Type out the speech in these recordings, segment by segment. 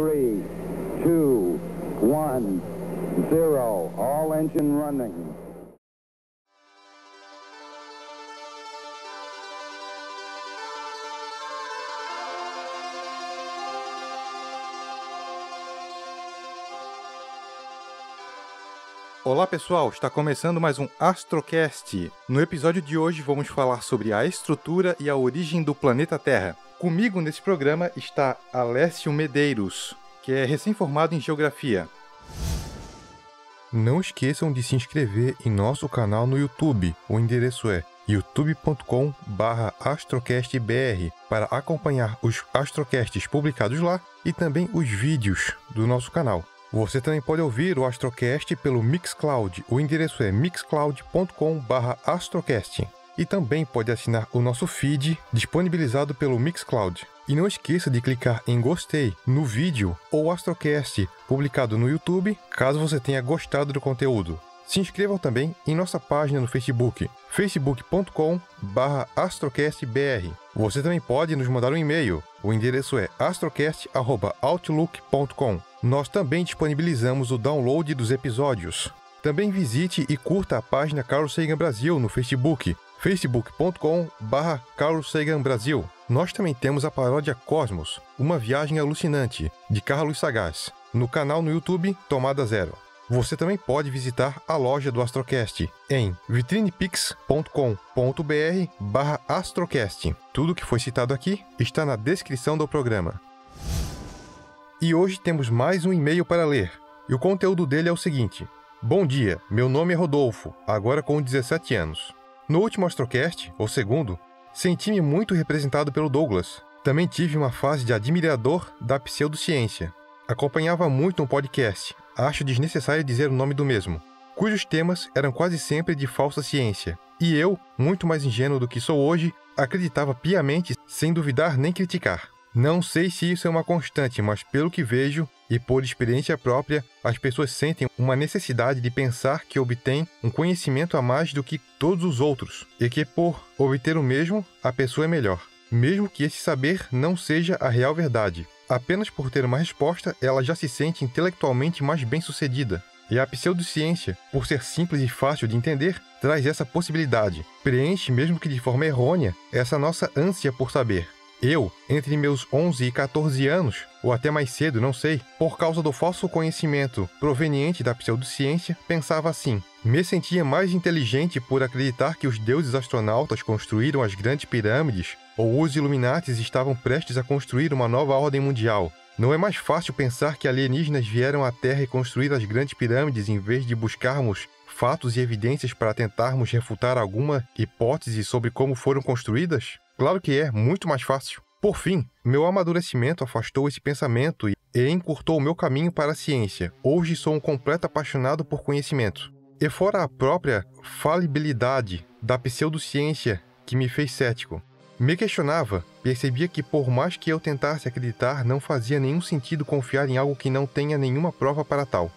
three, two, one, zero. All engine running. Olá pessoal, está começando mais um Astrocast. No episódio de hoje vamos falar sobre a estrutura e a origem do planeta Terra. Comigo nesse programa está Alessio Medeiros, que é recém-formado em Geografia. Não esqueçam de se inscrever em nosso canal no YouTube. O endereço é youtube.com/astrocastbr para acompanhar os astrocasts publicados lá e também os vídeos do nosso canal. Você também pode ouvir o Astrocast pelo Mixcloud. O endereço é mixcloud.com/astrocast. E também pode assinar o nosso feed disponibilizado pelo Mixcloud. E não esqueça de clicar em gostei no vídeo ou Astrocast publicado no YouTube, caso você tenha gostado do conteúdo. Se inscrevam também em nossa página no Facebook, facebook.com/astrocastbr. Você também pode nos mandar um e-mail. O endereço é astrocast@outlook.com. Nós também disponibilizamos o download dos episódios. Também visite e curta a página Carlos Sagan Brasil no Facebook, facebook.com/barra Carlos Sagan Brasil. Nós também temos a paródia Cosmos, uma viagem alucinante, de Carlos Sagaz, no canal no YouTube Tomada Zero. Você também pode visitar a loja do Astrocast em vitrinepix.com.br/barra Astrocast. Tudo que foi citado aqui está na descrição do programa. E hoje temos mais um e-mail para ler. E o conteúdo dele é o seguinte: Bom dia, meu nome é Rodolfo, agora com 17 anos. No último Astrocast, ou segundo, senti-me muito representado pelo Douglas. Também tive uma fase de admirador da pseudociência. Acompanhava muito um podcast, acho desnecessário dizer o nome do mesmo, cujos temas eram quase sempre de falsa ciência. E eu, muito mais ingênuo do que sou hoje, acreditava piamente sem duvidar nem criticar. Não sei se isso é uma constante, mas pelo que vejo e por experiência própria, as pessoas sentem uma necessidade de pensar que obtêm um conhecimento a mais do que todos os outros e que por obter o mesmo, a pessoa é melhor, mesmo que esse saber não seja a real verdade. Apenas por ter uma resposta, ela já se sente intelectualmente mais bem-sucedida. E a pseudociência, por ser simples e fácil de entender, traz essa possibilidade, preenche, mesmo que de forma errônea, essa nossa ânsia por saber. Eu, entre meus 11 e 14 anos, ou até mais cedo, não sei, por causa do falso conhecimento proveniente da pseudociência, pensava assim: me sentia mais inteligente por acreditar que os deuses astronautas construíram as grandes pirâmides ou os Illuminatis estavam prestes a construir uma nova ordem mundial. Não é mais fácil pensar que alienígenas vieram à Terra e construir as grandes pirâmides em vez de buscarmos fatos e evidências para tentarmos refutar alguma hipótese sobre como foram construídas? Claro que é, muito mais fácil. Por fim, meu amadurecimento afastou esse pensamento e encurtou o meu caminho para a ciência. Hoje sou um completo apaixonado por conhecimento. E fora a própria falibilidade da pseudociência que me fez cético. Me questionava, percebia que por mais que eu tentasse acreditar, não fazia nenhum sentido confiar em algo que não tenha nenhuma prova para tal.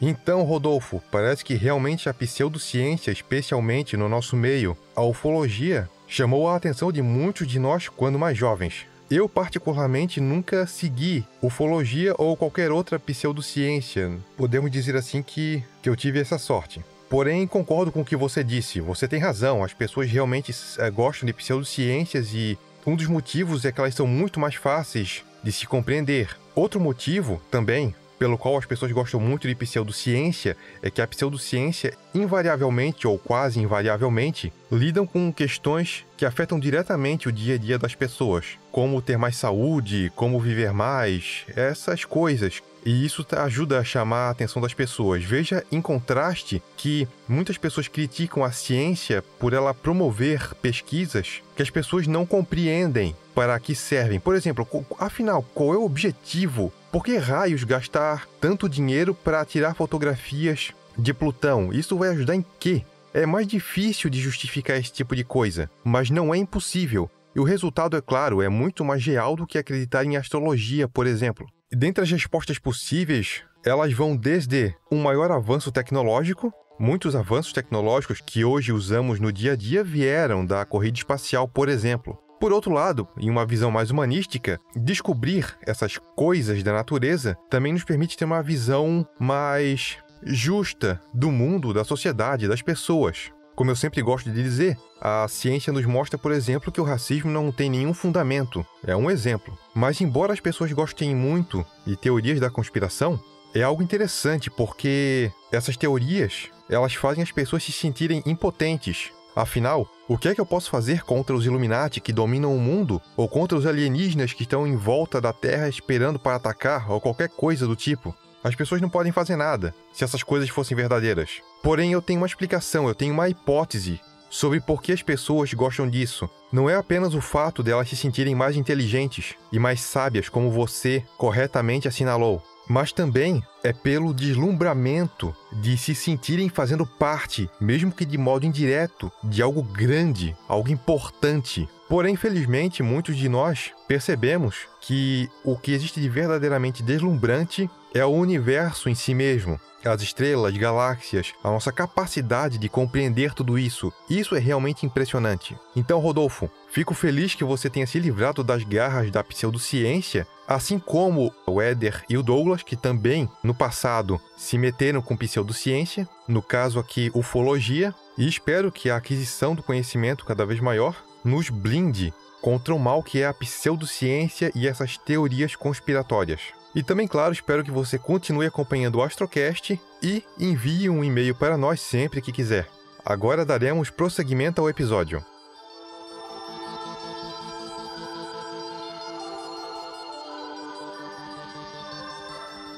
Então, Rodolfo, parece que realmente a pseudociência, especialmente no nosso meio, a ufologia, chamou a atenção de muitos de nós quando mais jovens. Eu, particularmente, nunca segui ufologia ou qualquer outra pseudociência. Podemos dizer assim que, que eu tive essa sorte. Porém, concordo com o que você disse. Você tem razão. As pessoas realmente é, gostam de pseudociências e um dos motivos é que elas são muito mais fáceis de se compreender. Outro motivo, também, pelo qual as pessoas gostam muito de pseudociência é que a pseudociência, invariavelmente ou quase invariavelmente, lidam com questões que afetam diretamente o dia a dia das pessoas, como ter mais saúde, como viver mais, essas coisas. E isso ajuda a chamar a atenção das pessoas. Veja em contraste que muitas pessoas criticam a ciência por ela promover pesquisas que as pessoas não compreendem para que servem. Por exemplo, afinal, qual é o objetivo por que raios gastar tanto dinheiro para tirar fotografias de Plutão? Isso vai ajudar em quê? É mais difícil de justificar esse tipo de coisa, mas não é impossível. E o resultado, é claro, é muito mais real do que acreditar em astrologia, por exemplo. E dentre as respostas possíveis, elas vão desde um maior avanço tecnológico, muitos avanços tecnológicos que hoje usamos no dia a dia vieram da corrida espacial, por exemplo. Por outro lado, em uma visão mais humanística, descobrir essas coisas da natureza também nos permite ter uma visão mais justa do mundo, da sociedade, das pessoas. Como eu sempre gosto de dizer, a ciência nos mostra, por exemplo, que o racismo não tem nenhum fundamento. É um exemplo. Mas, embora as pessoas gostem muito de teorias da conspiração, é algo interessante porque essas teorias elas fazem as pessoas se sentirem impotentes. Afinal, o que é que eu posso fazer contra os Illuminati que dominam o mundo ou contra os alienígenas que estão em volta da Terra esperando para atacar ou qualquer coisa do tipo? As pessoas não podem fazer nada se essas coisas fossem verdadeiras. Porém, eu tenho uma explicação, eu tenho uma hipótese sobre por que as pessoas gostam disso. Não é apenas o fato delas se sentirem mais inteligentes e mais sábias, como você corretamente assinalou, mas também é pelo deslumbramento de se sentirem fazendo parte, mesmo que de modo indireto, de algo grande, algo importante. Porém, infelizmente, muitos de nós percebemos que o que existe de verdadeiramente deslumbrante é o universo em si mesmo. As estrelas, galáxias, a nossa capacidade de compreender tudo isso. Isso é realmente impressionante. Então, Rodolfo, fico feliz que você tenha se livrado das garras da pseudociência, assim como o Éder e o Douglas, que também, no passado, se meteram com pseudociência, no caso aqui, ufologia, e espero que a aquisição do conhecimento cada vez maior nos blinde contra o mal que é a pseudociência e essas teorias conspiratórias. E também, claro, espero que você continue acompanhando o Astrocast e envie um e-mail para nós sempre que quiser. Agora daremos prosseguimento ao episódio.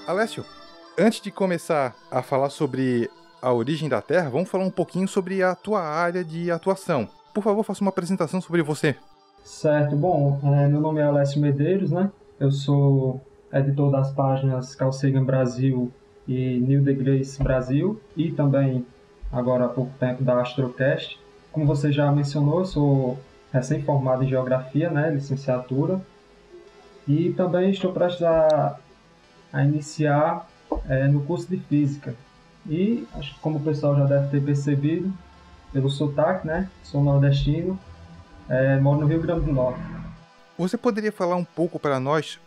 Alessio, antes de começar a falar sobre a origem da Terra, vamos falar um pouquinho sobre a tua área de atuação. Por favor, faça uma apresentação sobre você. Certo, bom, é, meu nome é Alessio Medeiros, né? Eu sou editor das páginas Carl Sagan Brasil e New The Grace Brasil e também agora há pouco tempo da Astrocast. Como você já mencionou, eu sou recém-formado em Geografia, né, licenciatura, e também estou prestes a, a iniciar é, no curso de Física. E, acho que como o pessoal já deve ter percebido, pelo sotaque, né, sou nordestino, é, moro no Rio Grande do Norte. Você poderia falar um pouco para nós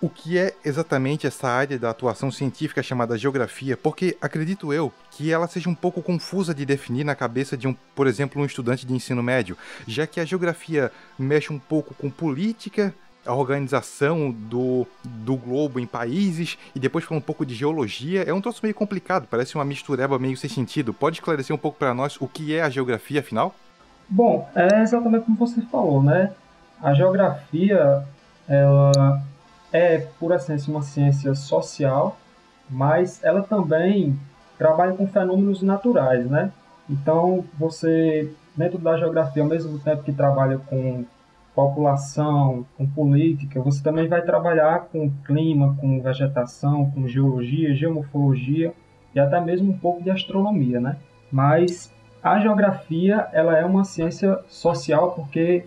o que é exatamente essa área da atuação científica chamada geografia, porque acredito eu que ela seja um pouco confusa de definir na cabeça de um, por exemplo, um estudante de ensino médio, já que a geografia mexe um pouco com política, a organização do, do globo em países e depois fala um pouco de geologia. É um troço meio complicado, parece uma mistureba meio sem sentido. Pode esclarecer um pouco para nós o que é a geografia, afinal? Bom, é exatamente como você falou, né? A geografia, ela é, por essência, uma ciência social, mas ela também trabalha com fenômenos naturais, né? Então, você, dentro da geografia, ao mesmo tempo que trabalha com população, com política, você também vai trabalhar com clima, com vegetação, com geologia, geomorfologia e até mesmo um pouco de astronomia, né? Mas a geografia, ela é uma ciência social porque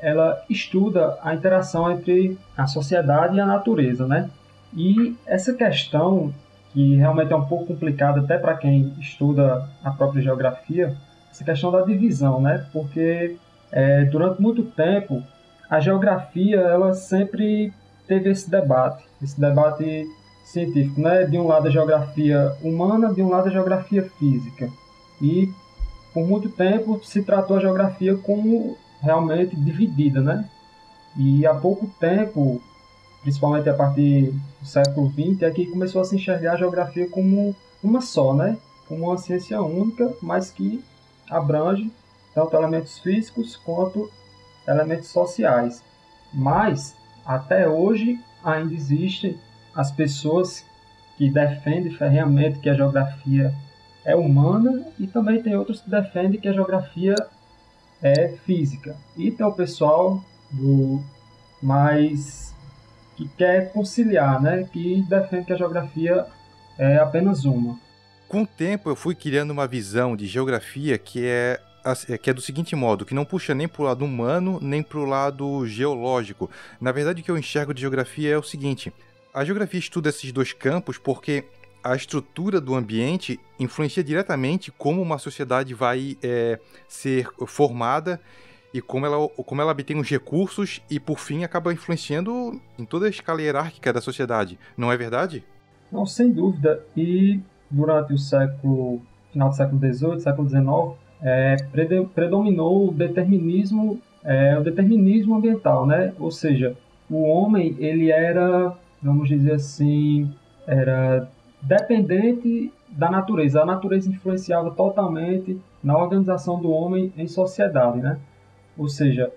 ela estuda a interação entre a sociedade e a natureza, né? E essa questão, que realmente é um pouco complicada até para quem estuda a própria geografia, essa questão da divisão, né? Porque é, durante muito tempo a geografia ela sempre teve esse debate, esse debate científico, né? De um lado a geografia humana, de um lado a geografia física. E por muito tempo se tratou a geografia como realmente dividida, né? E há pouco tempo, principalmente a partir do século XX, é que começou a se enxergar a geografia como uma só, né? Como uma ciência única, mas que abrange tanto elementos físicos quanto elementos sociais. Mas, até hoje, ainda existem as pessoas que defendem ferrenhamente que a geografia é humana e também tem outros que defendem que a geografia é física. E tem o pessoal do mais que quer conciliar, né? Que defende que a geografia é apenas uma. Com o tempo eu fui criando uma visão de geografia que é que é do seguinte modo, que não puxa nem para o lado humano, nem para o lado geológico. Na verdade, o que eu enxergo de geografia é o seguinte: a geografia estuda esses dois campos porque a estrutura do ambiente influencia diretamente como uma sociedade vai é, ser formada e como ela, como ela obtém os recursos e, por fim, acaba influenciando em toda a escala hierárquica da sociedade. Não é verdade? Não, sem dúvida. E durante o século, final do século XVIII, século XIX, é, predominou o determinismo, é, o determinismo ambiental, né? Ou seja, o homem ele era, vamos dizer assim, era dependente da natureza. A natureza influenciava totalmente na organização do homem em sociedade, né? Ou seja,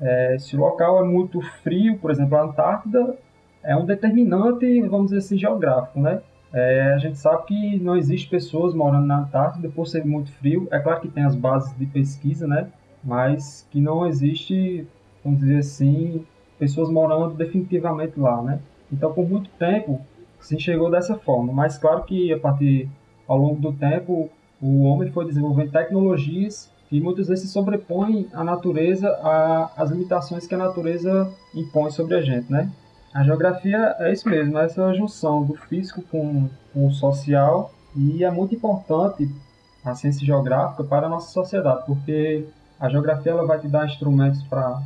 é, se o local é muito frio, por exemplo, a Antártida é um determinante, vamos dizer assim, geográfico, né? É, a gente sabe que não existe pessoas morando na Antártida por ser muito frio. É claro que tem as bases de pesquisa, né? Mas que não existe, vamos dizer assim, pessoas morando definitivamente lá, né? Então, por muito tempo, se enxergou dessa forma. Mas claro que a partir ao longo do tempo, o homem foi desenvolvendo tecnologias que muitas vezes sobrepõem à natureza, às limitações que a natureza impõe sobre a gente, né? A geografia é isso mesmo, é essa junção do físico com, com o social e é muito importante a ciência geográfica para a nossa sociedade, porque a geografia ela vai te dar instrumentos para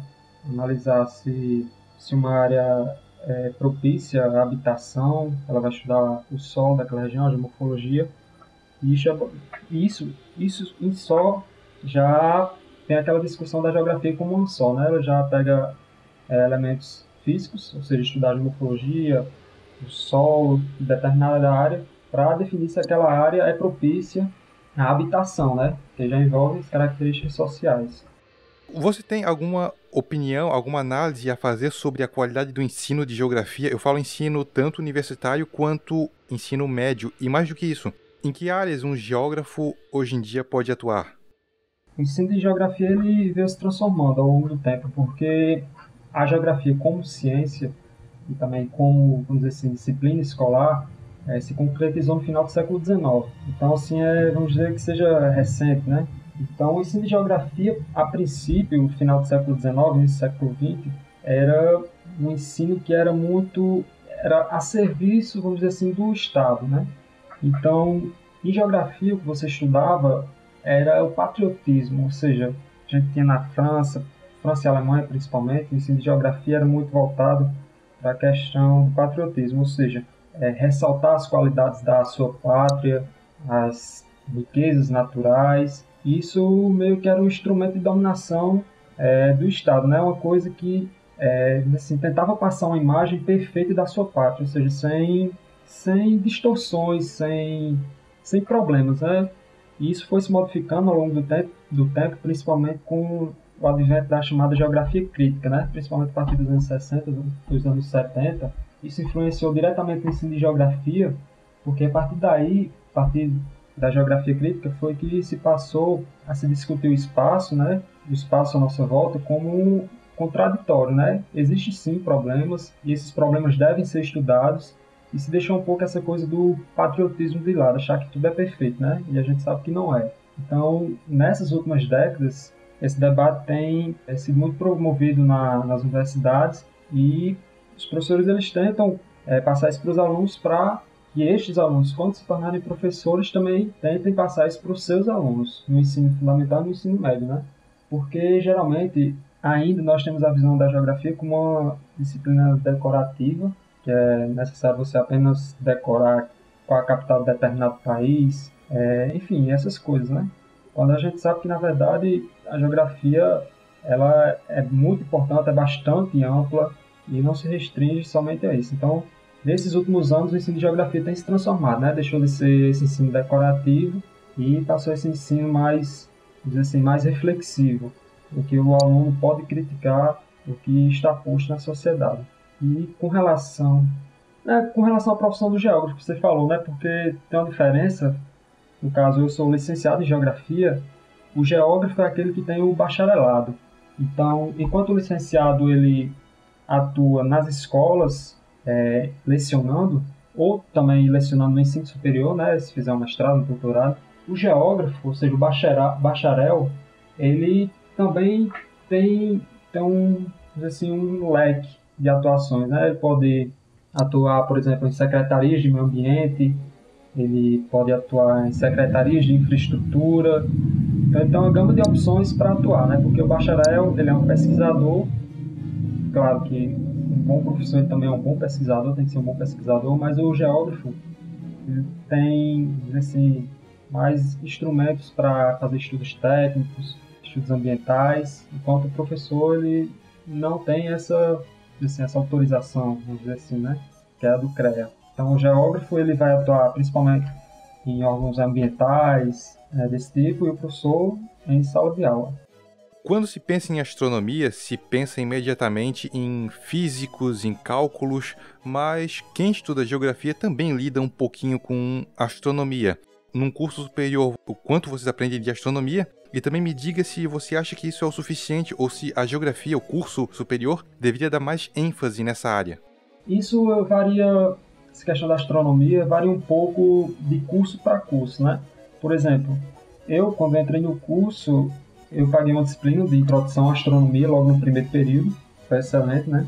analisar se, se uma área é propícia à habitação, ela vai estudar o solo daquela região, a geomorfologia, e isso, isso, isso em só já tem aquela discussão da geografia como um só, né? Ela já pega é, elementos físicos, ou seja, estudar a morfologia, o solo, determinada área, para definir se aquela área é propícia à habitação, né? Que já envolve as características sociais. Você tem alguma opinião, alguma análise a fazer sobre a qualidade do ensino de geografia? Eu falo ensino tanto universitário quanto ensino médio. E mais do que isso, em que áreas um geógrafo hoje em dia pode atuar? O ensino de geografia ele veio se transformando ao longo do tempo, porque a geografia como ciência e também como, vamos dizer assim, disciplina escolar é, se concretizou no final do século XIX. Então, assim, é, vamos dizer que seja recente, né? Então, o ensino de geografia, a princípio, no final do século XIX, início do século XX, era um ensino que era muito era a serviço, vamos dizer assim, do Estado, né? Então, em geografia, o que você estudava era o patriotismo, ou seja, a gente tinha na França, França e Alemanha principalmente, o ensino de geografia era muito voltado para a questão do patriotismo, ou seja, é, ressaltar as qualidades da sua pátria, as riquezas naturais. Isso meio que era um instrumento de dominação é, do Estado, né? Uma coisa que é, assim, tentava passar uma imagem perfeita da sua pátria, ou seja, sem sem distorções, sem, sem problemas, né? E isso foi se modificando ao longo do tempo, do tempo, principalmente com o advento da chamada geografia crítica, né? Principalmente a partir dos anos 60, dos anos 70. Isso influenciou diretamente o ensino de geografia, porque a partir daí, a partir da geografia crítica, foi que se passou a se discutir o espaço, né? O espaço à nossa volta como contraditório, né? Existem sim problemas e esses problemas devem ser estudados e se deixou um pouco essa coisa do patriotismo de lado, achar que tudo é perfeito, né? E a gente sabe que não é. Então, nessas últimas décadas, esse debate tem é, sido muito promovido na, nas universidades e os professores eles tentam é, passar isso para os alunos para que estes alunos, quando se tornarem professores, também tentem passar isso para os seus alunos, no ensino fundamental e no ensino médio, né? Porque geralmente ainda nós temos a visão da geografia como uma disciplina decorativa que é necessário você apenas decorar qual a capital de determinado país, é, enfim, essas coisas, né? Quando a gente sabe que, na verdade, a geografia ela é muito importante, é bastante ampla e não se restringe somente a isso. Então, nesses últimos anos, o ensino de geografia tem se transformado, né? Deixou de ser esse ensino decorativo e passou a esse ensino mais, dizer assim, mais reflexivo, o que o aluno pode criticar o que está posto na sociedade. E com relação, é, com relação à profissão do geógrafo que você falou, né? Porque tem uma diferença. No caso, eu sou licenciado em geografia. O geógrafo é aquele que tem o bacharelado. Então, enquanto o licenciado ele atua nas escolas é, lecionando ou também lecionando no ensino superior, né? Se fizer um mestrado, um doutorado, o geógrafo, ou seja, o bacharel, ele também tem, tem um, assim, um leque de atuações. Né? Ele pode atuar, por exemplo, em secretarias de meio ambiente, ele pode atuar em secretarias de infraestrutura, Então ele tem uma gama de opções para atuar, né? Porque o bacharel ele é um pesquisador, claro que bom professor também é um bom pesquisador, tem que ser um bom pesquisador, mas o geógrafo tem, assim, mais instrumentos para fazer estudos técnicos, estudos ambientais, enquanto o professor ele não tem essa, assim, essa autorização, vamos dizer assim, né? Que é a do CREA. Então o geógrafo ele vai atuar principalmente em órgãos ambientais né, desse tipo e o professor em sala de aula. Quando se pensa em astronomia, se pensa imediatamente em físicos, em cálculos, mas quem estuda geografia também lida um pouquinho com astronomia. Num curso superior, o quanto vocês aprendem de astronomia? E também me diga se você acha que isso é o suficiente ou se a geografia, o curso superior, deveria dar mais ênfase nessa área. Isso varia, essa questão da astronomia varia um pouco de curso para curso, né? Por exemplo, eu quando entrei no curso, eu paguei uma disciplina de introdução à astronomia logo no primeiro período, foi excelente, né?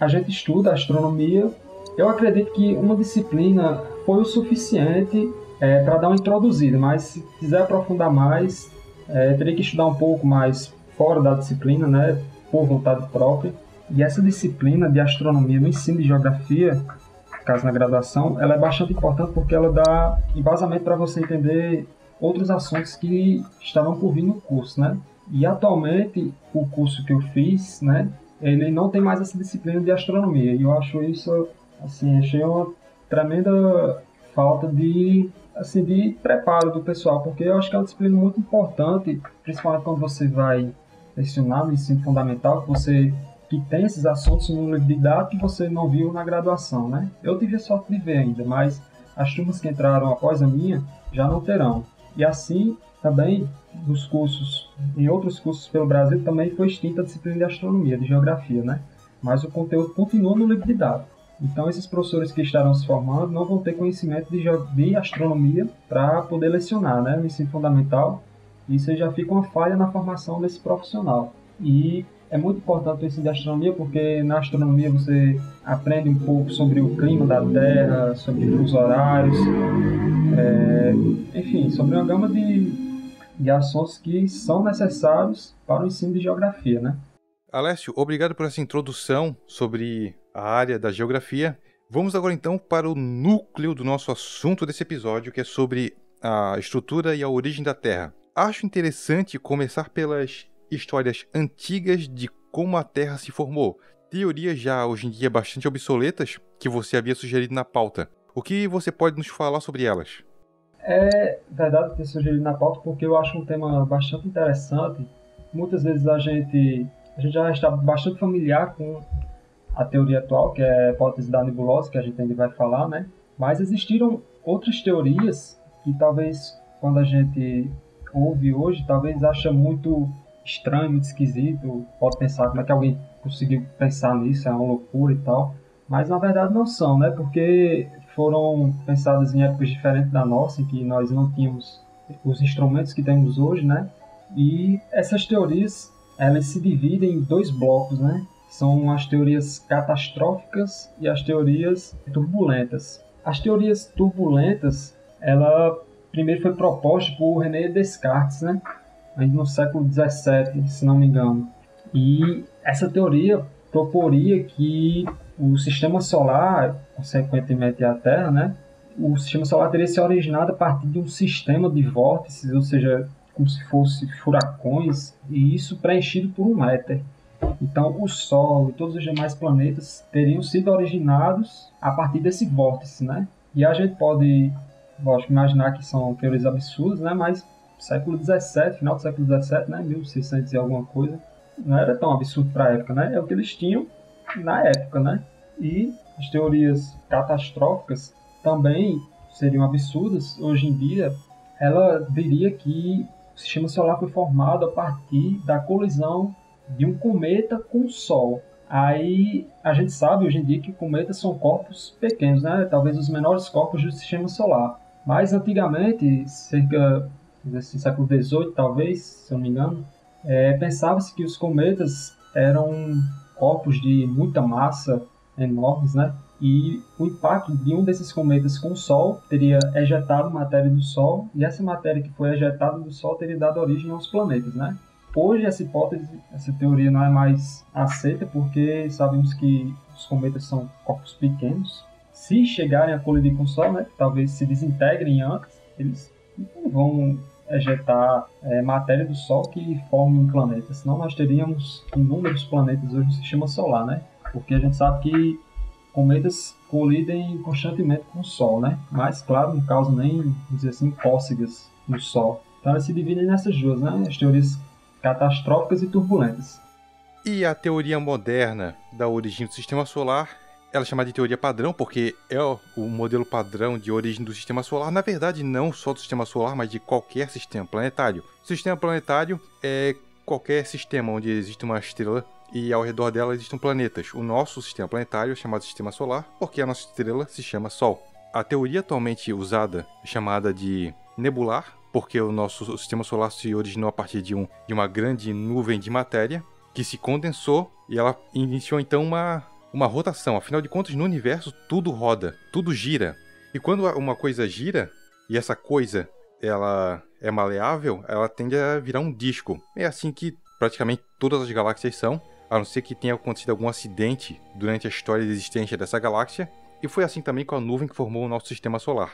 A gente estuda astronomia. Eu acredito que uma disciplina foi o suficiente é, para dar uma introduzida, mas se quiser aprofundar mais, é, teria que estudar um pouco mais fora da disciplina, né? Por vontade própria. E essa disciplina de astronomia no ensino de geografia, caso na graduação, ela é bastante importante porque ela dá embasamento para você entender outros assuntos que estavam por vir no curso, né? E atualmente o curso que eu fiz, né, ele não tem mais essa disciplina de astronomia. E eu acho isso, assim, achei uma tremenda falta de, assim, de preparo do pessoal, porque eu acho que é uma disciplina muito importante, principalmente quando você vai lecionar no ensino fundamental, que você que tem esses assuntos no livro didático que você não viu na graduação, né? Eu tive a sorte de ver ainda, mas as turmas que entraram após a minha já não terão. E assim, também, nos cursos, em outros cursos pelo Brasil, também foi extinta a disciplina de astronomia, de geografia, né? Mas o conteúdo continua no livro didático. Então, esses professores que estarão se formando não vão ter conhecimento de, de astronomia para poder lecionar, né? No ensino fundamental. Isso já fica uma falha na formação desse profissional. E é muito importante o ensino de astronomia porque na astronomia você aprende um pouco sobre o clima da Terra, sobre os horários, é, enfim, sobre uma gama de, de assuntos que são necessários para o ensino de geografia, né? Alessio, obrigado por essa introdução sobre a área da geografia. Vamos agora então para o núcleo do nosso assunto desse episódio, que é sobre a estrutura e a origem da Terra. Acho interessante começar pelas histórias antigas de como a Terra se formou, teorias já hoje em dia bastante obsoletas que você havia sugerido na pauta. O que você pode nos falar sobre elas? É verdade ter sugerido na pauta porque eu acho um tema bastante interessante. Muitas vezes a gente, a gente já está bastante familiar com a teoria atual, que é a hipótese da nebulosa, que a gente ainda vai falar, né? Mas existiram outras teorias que talvez quando a gente ouve hoje, talvez acha muito estranho, muito esquisito. Pode pensar como é que alguém conseguiu pensar nisso, é uma loucura e tal. Mas na verdade não são, né? Porque foram pensadas em épocas diferentes da nossa, em que nós não tínhamos os instrumentos que temos hoje, né? E essas teorias, elas se dividem em dois blocos, né? São as teorias catastróficas e as teorias turbulentas. As teorias turbulentas, ela primeiro foi proposta por René Descartes, né? Ainda no século XVII, se não me engano. E essa teoria proporia que o sistema solar, consequentemente a Terra, né, o sistema solar teria se originado a partir de um sistema de vórtices, ou seja, como se fosse furacões, e isso preenchido por um éter. Então, o Sol e todos os demais planetas teriam sido originados a partir desse vórtice, né? E a gente pode, lógico, imaginar que são teorias absurdas, né? Mas século XVII, final do século XVII, né, 1600 e alguma coisa, não era tão absurdo para a época, né? É o que eles tinham na época, né? E as teorias catastróficas também seriam absurdas hoje em dia. Ela diria que o sistema solar foi formado a partir da colisão de um cometa com o Sol. Aí a gente sabe hoje em dia que cometas são corpos pequenos, né? Talvez os menores corpos do sistema solar. Mas antigamente, cerca assim, século XVIII talvez, se eu não me engano, é, pensava-se que os cometas eram corpos de muita massa, enormes, né? e o impacto de um desses cometas com o Sol teria ejetado matéria do Sol e essa matéria que foi ejetada do Sol teria dado origem aos planetas, né? Hoje essa hipótese, essa teoria não é mais aceita porque sabemos que os cometas são corpos pequenos. Se chegarem a colidir com o Sol, né, talvez se desintegrem antes, eles não vão ejetar é, matéria do Sol que forme um planeta. Senão nós teríamos inúmeros planetas hoje no Sistema Solar, né? Porque a gente sabe que cometas colidem constantemente com o Sol, né? Mas, claro, não causam nem, dizer assim, cócegas no Sol. Então elas se dividem nessas duas, né? As teorias catastróficas e turbulentas. E a teoria moderna da origem do sistema solar, ela é chamada de teoria padrão porque é o modelo padrão de origem do sistema solar, na verdade não só do sistema solar, mas de qualquer sistema planetário. Sistema planetário é qualquer sistema onde existe uma estrela e ao redor dela existem planetas. O nosso sistema planetário é chamado sistema solar porque a nossa estrela se chama Sol. A teoria atualmente usada é chamada de nebular porque o nosso sistema solar se originou a partir de, um, de uma grande nuvem de matéria que se condensou e ela iniciou então uma, uma rotação. Afinal de contas, no universo tudo roda, tudo gira. E quando uma coisa gira e essa coisa ela é maleável, ela tende a virar um disco. É assim que praticamente todas as galáxias são, a não ser que tenha acontecido algum acidente durante a história de existência dessa galáxia. E foi assim também com a nuvem que formou o nosso sistema solar.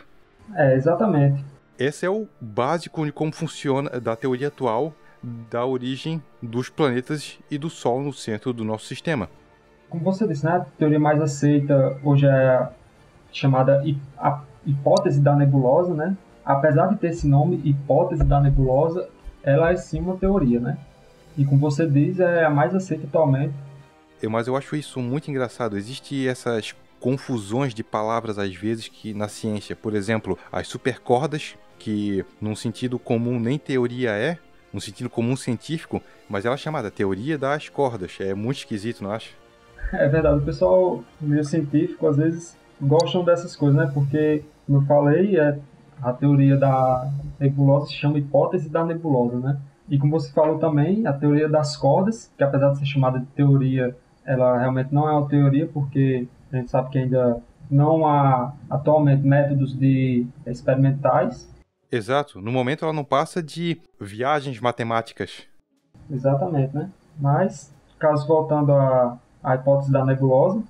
É, exatamente. Esse é o básico de como funciona da teoria atual da origem dos planetas e do Sol no centro do nosso sistema. Como você disse, né, a teoria mais aceita hoje é chamada hipótese da nebulosa, né? Apesar de ter esse nome, hipótese da nebulosa, ela é sim uma teoria, né? E como você diz, é a mais aceita atualmente. Mas eu acho isso muito engraçado. Existem essas confusões de palavras às vezes que na ciência, por exemplo, as supercordas que num sentido comum nem teoria é, num sentido comum científico, mas ela é chamada teoria das cordas. É muito esquisito, não acha? É verdade, o pessoal meio científico às vezes gostam dessas coisas, né? Porque, como eu falei, é, a teoria da nebulosa se chama hipótese da nebulosa, né? E como você falou também, a teoria das cordas, que apesar de ser chamada de teoria, ela realmente não é uma teoria, porque a gente sabe que ainda não há atualmente métodos de experimentais Exato. No momento ela não passa de viagens matemáticas. Exatamente, né? Mas, caso voltando à, à hipótese da nebulosa,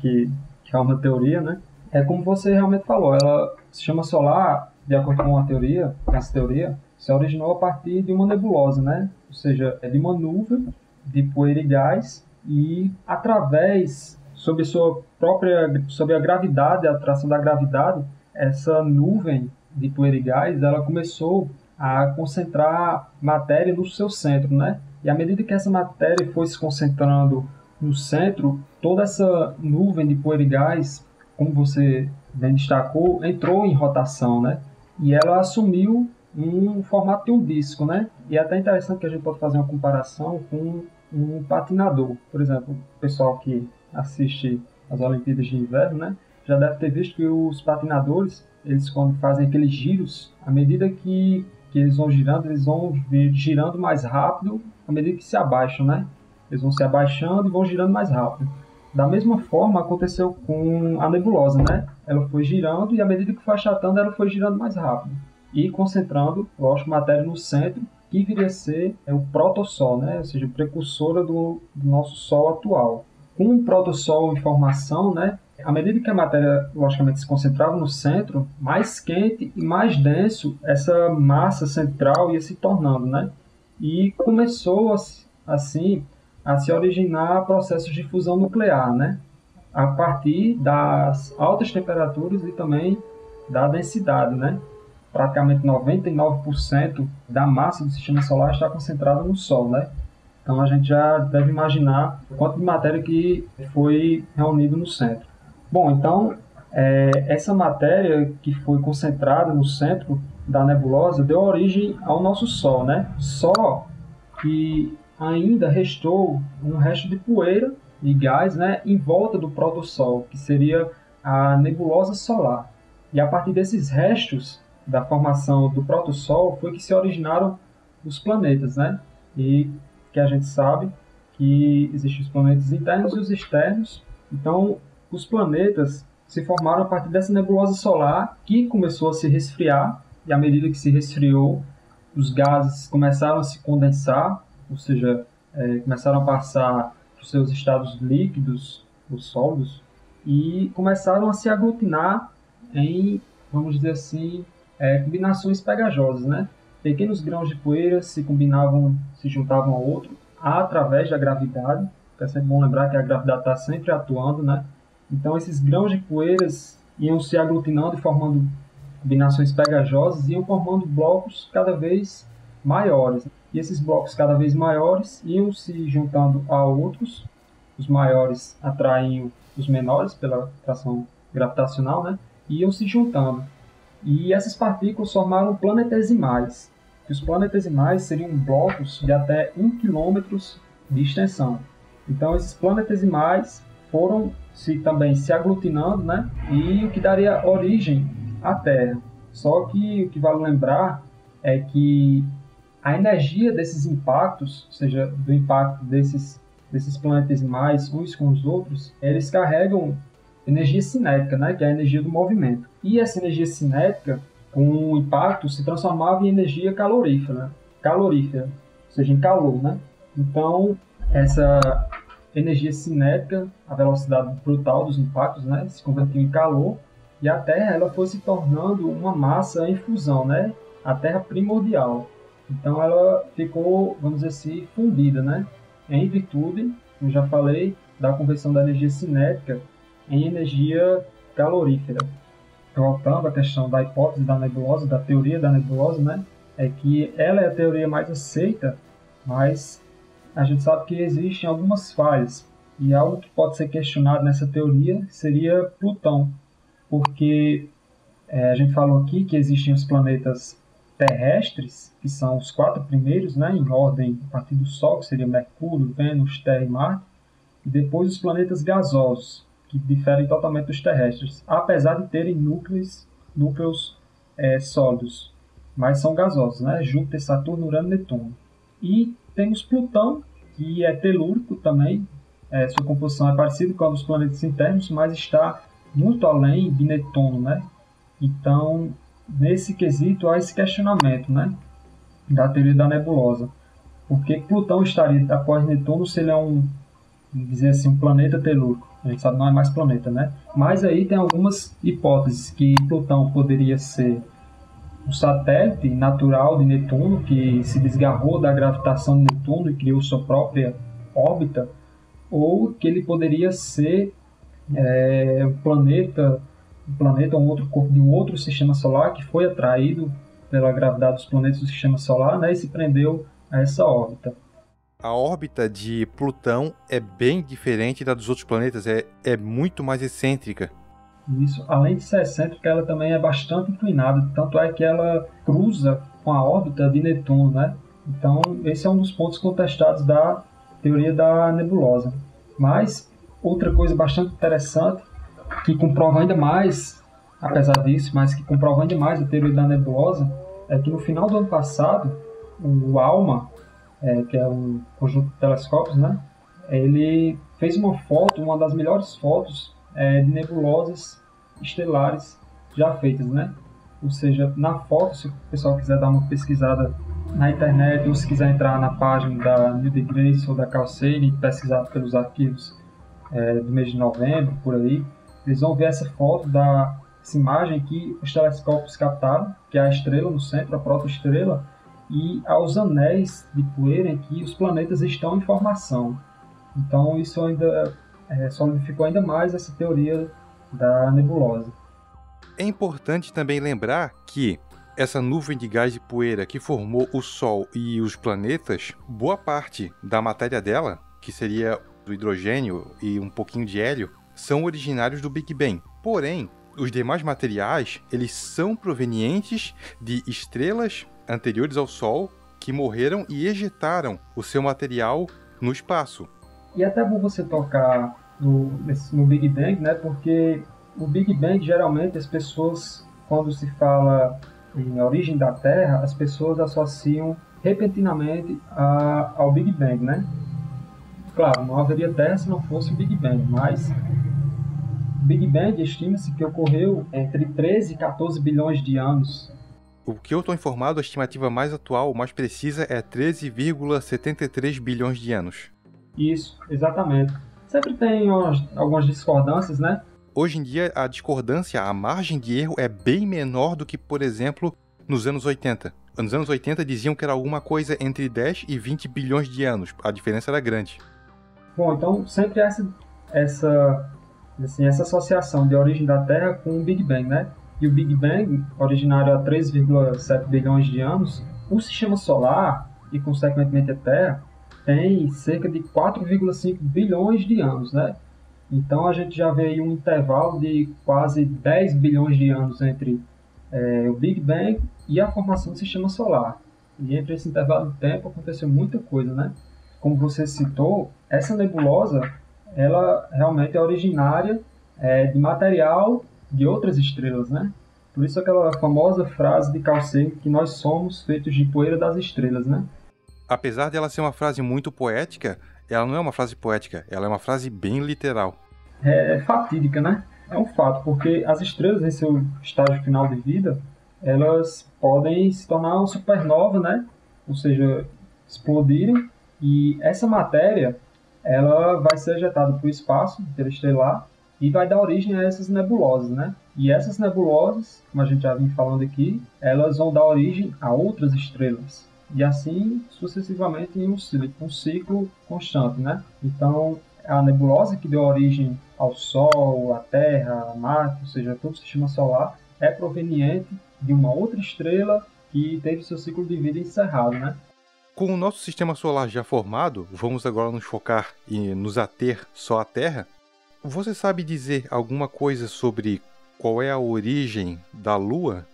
que, que é uma teoria, né? É como você realmente falou, ela se chama solar, de acordo com a teoria, essa teoria, se originou a partir de uma nebulosa, né? Ou seja, é de uma nuvem de poeira e gás e através, sob sua própria, sob a gravidade, a atração da gravidade, essa nuvem de poeira e gás, ela começou a concentrar matéria no seu centro, né? E à medida que essa matéria foi se concentrando no centro, toda essa nuvem de poeira e gás, como você bem destacou, entrou em rotação, né? E ela assumiu um formato de um disco, né? E é até interessante que a gente pode fazer uma comparação com um patinador. Por exemplo, o pessoal que assiste as Olimpíadas de Inverno, né? Já deve ter visto que os patinadores eles quando fazem aqueles giros, à medida que, que eles vão girando, eles vão girando mais rápido à medida que se abaixam, né? Eles vão se abaixando e vão girando mais rápido. Da mesma forma aconteceu com a nebulosa, né? Ela foi girando e à medida que foi achatando, ela foi girando mais rápido e concentrando, lógico, matéria no centro, que viria a ser é, o protossol, né? Ou seja, precursora do, do nosso Sol atual. Com o protossol em formação, né? à medida que a matéria, logicamente, se concentrava no centro, mais quente e mais denso essa massa central ia se tornando, né? E começou, assim, a se originar processos de fusão nuclear, né? A partir das altas temperaturas e também da densidade, né? Praticamente 99% da massa do sistema solar está concentrada no Sol, né? Então a gente já deve imaginar o quanto de matéria que foi reunido no centro. Bom, então, é, essa matéria que foi concentrada no centro da nebulosa deu origem ao nosso Sol, né? Só que ainda restou um resto de poeira e gás né, em volta do protosol, que seria a nebulosa solar. E a partir desses restos da formação do protosol foi que se originaram os planetas, né? E que a gente sabe que existem os planetas internos e os externos. Então, os planetas se formaram a partir dessa nebulosa solar que começou a se resfriar e à medida que se resfriou, os gases começaram a se condensar, ou seja, é, começaram a passar os seus estados líquidos, os sólidos, e começaram a se aglutinar em, vamos dizer assim, é, combinações pegajosas, né? Pequenos grãos de poeira se combinavam, se juntavam a outro através da gravidade. É sempre bom lembrar que a gravidade está sempre atuando, né? Então esses grãos de poeiras iam se aglutinando e formando combinações pegajosas, iam formando blocos cada vez maiores. E esses blocos cada vez maiores iam se juntando a outros. Os maiores atraiam os menores pela atração gravitacional, né? E iam se juntando. E essas partículas formaram planetesimais. Que os planetesimais seriam blocos de até 1 km de extensão. Então esses planetesimais foram se também se aglutinando, né? E o que daria origem à Terra. Só que o que vale lembrar é que a energia desses impactos, ou seja, do impacto desses desses planetesimais uns com os outros, eles carregam energia cinética, né, que é a energia do movimento. E essa energia cinética, com o impacto, se transformava em energia calorífera, calorífera, ou seja, em calor, né? Então, essa energia cinética, a velocidade brutal dos impactos, né, se convertiu em calor e a Terra ela foi se tornando uma massa em fusão, né, a Terra primordial. Então ela ficou, vamos dizer assim, fundida, né, em virtude, como já falei, da conversão da energia cinética em energia calorífera. Voltando à questão da hipótese da nebulosa, da teoria da nebulosa, né, é que ela é a teoria mais aceita, mas a gente sabe que existem algumas falhas. E algo que pode ser questionado nessa teoria seria Plutão, porque é, a gente falou aqui que existem os planetas terrestres, que são os quatro primeiros, né, em ordem a partir do Sol, que seria Mercúrio, Vênus, Terra e Marte, e depois os planetas gasosos, que diferem totalmente dos terrestres, apesar de terem núcleos, núcleos é, sólidos, mas são gasosos, né, Júpiter, Saturno, Urano e Netuno. E temos Plutão, que é telúrico também. É, sua composição é parecida com a dos planetas internos, mas está muito além de Netuno, né? Então, nesse quesito, há esse questionamento, né? Da teoria da nebulosa. Porque Plutão estaria após Netuno se ele é um, dizer assim, um planeta telúrico. A gente sabe não é mais planeta, né? Mas aí tem algumas hipóteses que Plutão poderia ser um satélite natural de Netuno que se desgarrou da gravitação de Netuno e criou sua própria órbita, ou que ele poderia ser é, um planeta, um planeta um outro corpo de um outro sistema solar que foi atraído pela gravidade dos planetas do sistema solar, né, e se prendeu a essa órbita. A órbita de Plutão é bem diferente da dos outros planetas, é, é muito mais excêntrica. Isso, além de ser excêntrica, ela também é bastante inclinada, tanto é que ela cruza com a órbita de Netuno, né? Então, esse é um dos pontos contestados da teoria da nebulosa. Mas, outra coisa bastante interessante, que comprova ainda mais, apesar disso, mas que comprova ainda mais a teoria da nebulosa, é que no final do ano passado, o ALMA, é, que é um conjunto de telescópios, né? Ele fez uma foto, uma das melhores fotos é, de nebulosas estelares já feitas, né? Ou seja, na foto, se o pessoal quiser dar uma pesquisada na internet ou se quiser entrar na página da Neil deGrasse ou da Sagan e pesquisar pelos arquivos é, do mês de novembro, por aí, eles vão ver essa foto da essa imagem que os telescópios captaram, que é a estrela no centro, a protoestrela, e aos anéis de poeira em que os planetas estão em formação. Então isso ainda é, solidificou ainda mais essa teoria da nebulosa. É importante também lembrar que essa nuvem de gás e poeira que formou o Sol e os planetas, boa parte da matéria dela, que seria o hidrogênio e um pouquinho de hélio, são originários do Big Bang. Porém, os demais materiais, eles são provenientes de estrelas anteriores ao Sol que morreram e ejetaram o seu material no espaço. E é até bom você tocar no, no Big Bang, né? Porque o Big Bang, geralmente, as pessoas, quando se fala em origem da Terra, as pessoas associam repentinamente a, ao Big Bang, né? Claro, não haveria Terra se não fosse o Big Bang, mas Big Bang estima-se que ocorreu entre 13 e 14 bilhões de anos. O que eu estou informado, a estimativa mais atual, mais precisa, é 13,73 bilhões de anos. Isso, exatamente. Sempre tem umas, algumas discordâncias, né? Hoje em dia, a discordância, a margem de erro é bem menor do que, por exemplo, nos anos 80. Nos anos 80 diziam que era alguma coisa entre 10 e 20 bilhões de anos. A diferença era grande. Bom, então sempre essa, essa, assim, essa associação de origem da Terra com o Big Bang, né? E o Big Bang, originário há 3,7 bilhões de anos, o Sistema Solar e, consequentemente, a Terra, tem cerca de 4,5 bilhões de anos, né? Então a gente já vê aí um intervalo de quase 10 bilhões de anos entre é, o Big Bang e a formação do Sistema Solar. E entre esse intervalo de tempo aconteceu muita coisa, né? Como você citou, essa nebulosa, ela realmente é originária é, de material de outras estrelas, né? Por isso aquela famosa frase de Carl Sagan que nós somos feitos de poeira das estrelas, né? Apesar dela ser uma frase muito poética, ela não é uma frase poética, ela é uma frase bem literal. É, é fatídica, né? É um fato, porque as estrelas em seu estágio final de vida, elas podem se tornar uma supernova, né? Ou seja, explodirem e essa matéria ela vai ser ejetada para o espaço interestelar e vai dar origem a essas nebulosas, né? E essas nebulosas, como a gente já vem falando aqui, elas vão dar origem a outras estrelas. E assim sucessivamente em um ciclo, um ciclo constante, né? Então, a nebulosa que deu origem ao Sol, à Terra, a Marte, ou seja, todo o sistema solar, é proveniente de uma outra estrela que teve seu ciclo de vida encerrado, né? Com o nosso sistema solar já formado, vamos agora nos focar e nos ater só à Terra. Você sabe dizer alguma coisa sobre qual é a origem da Lua?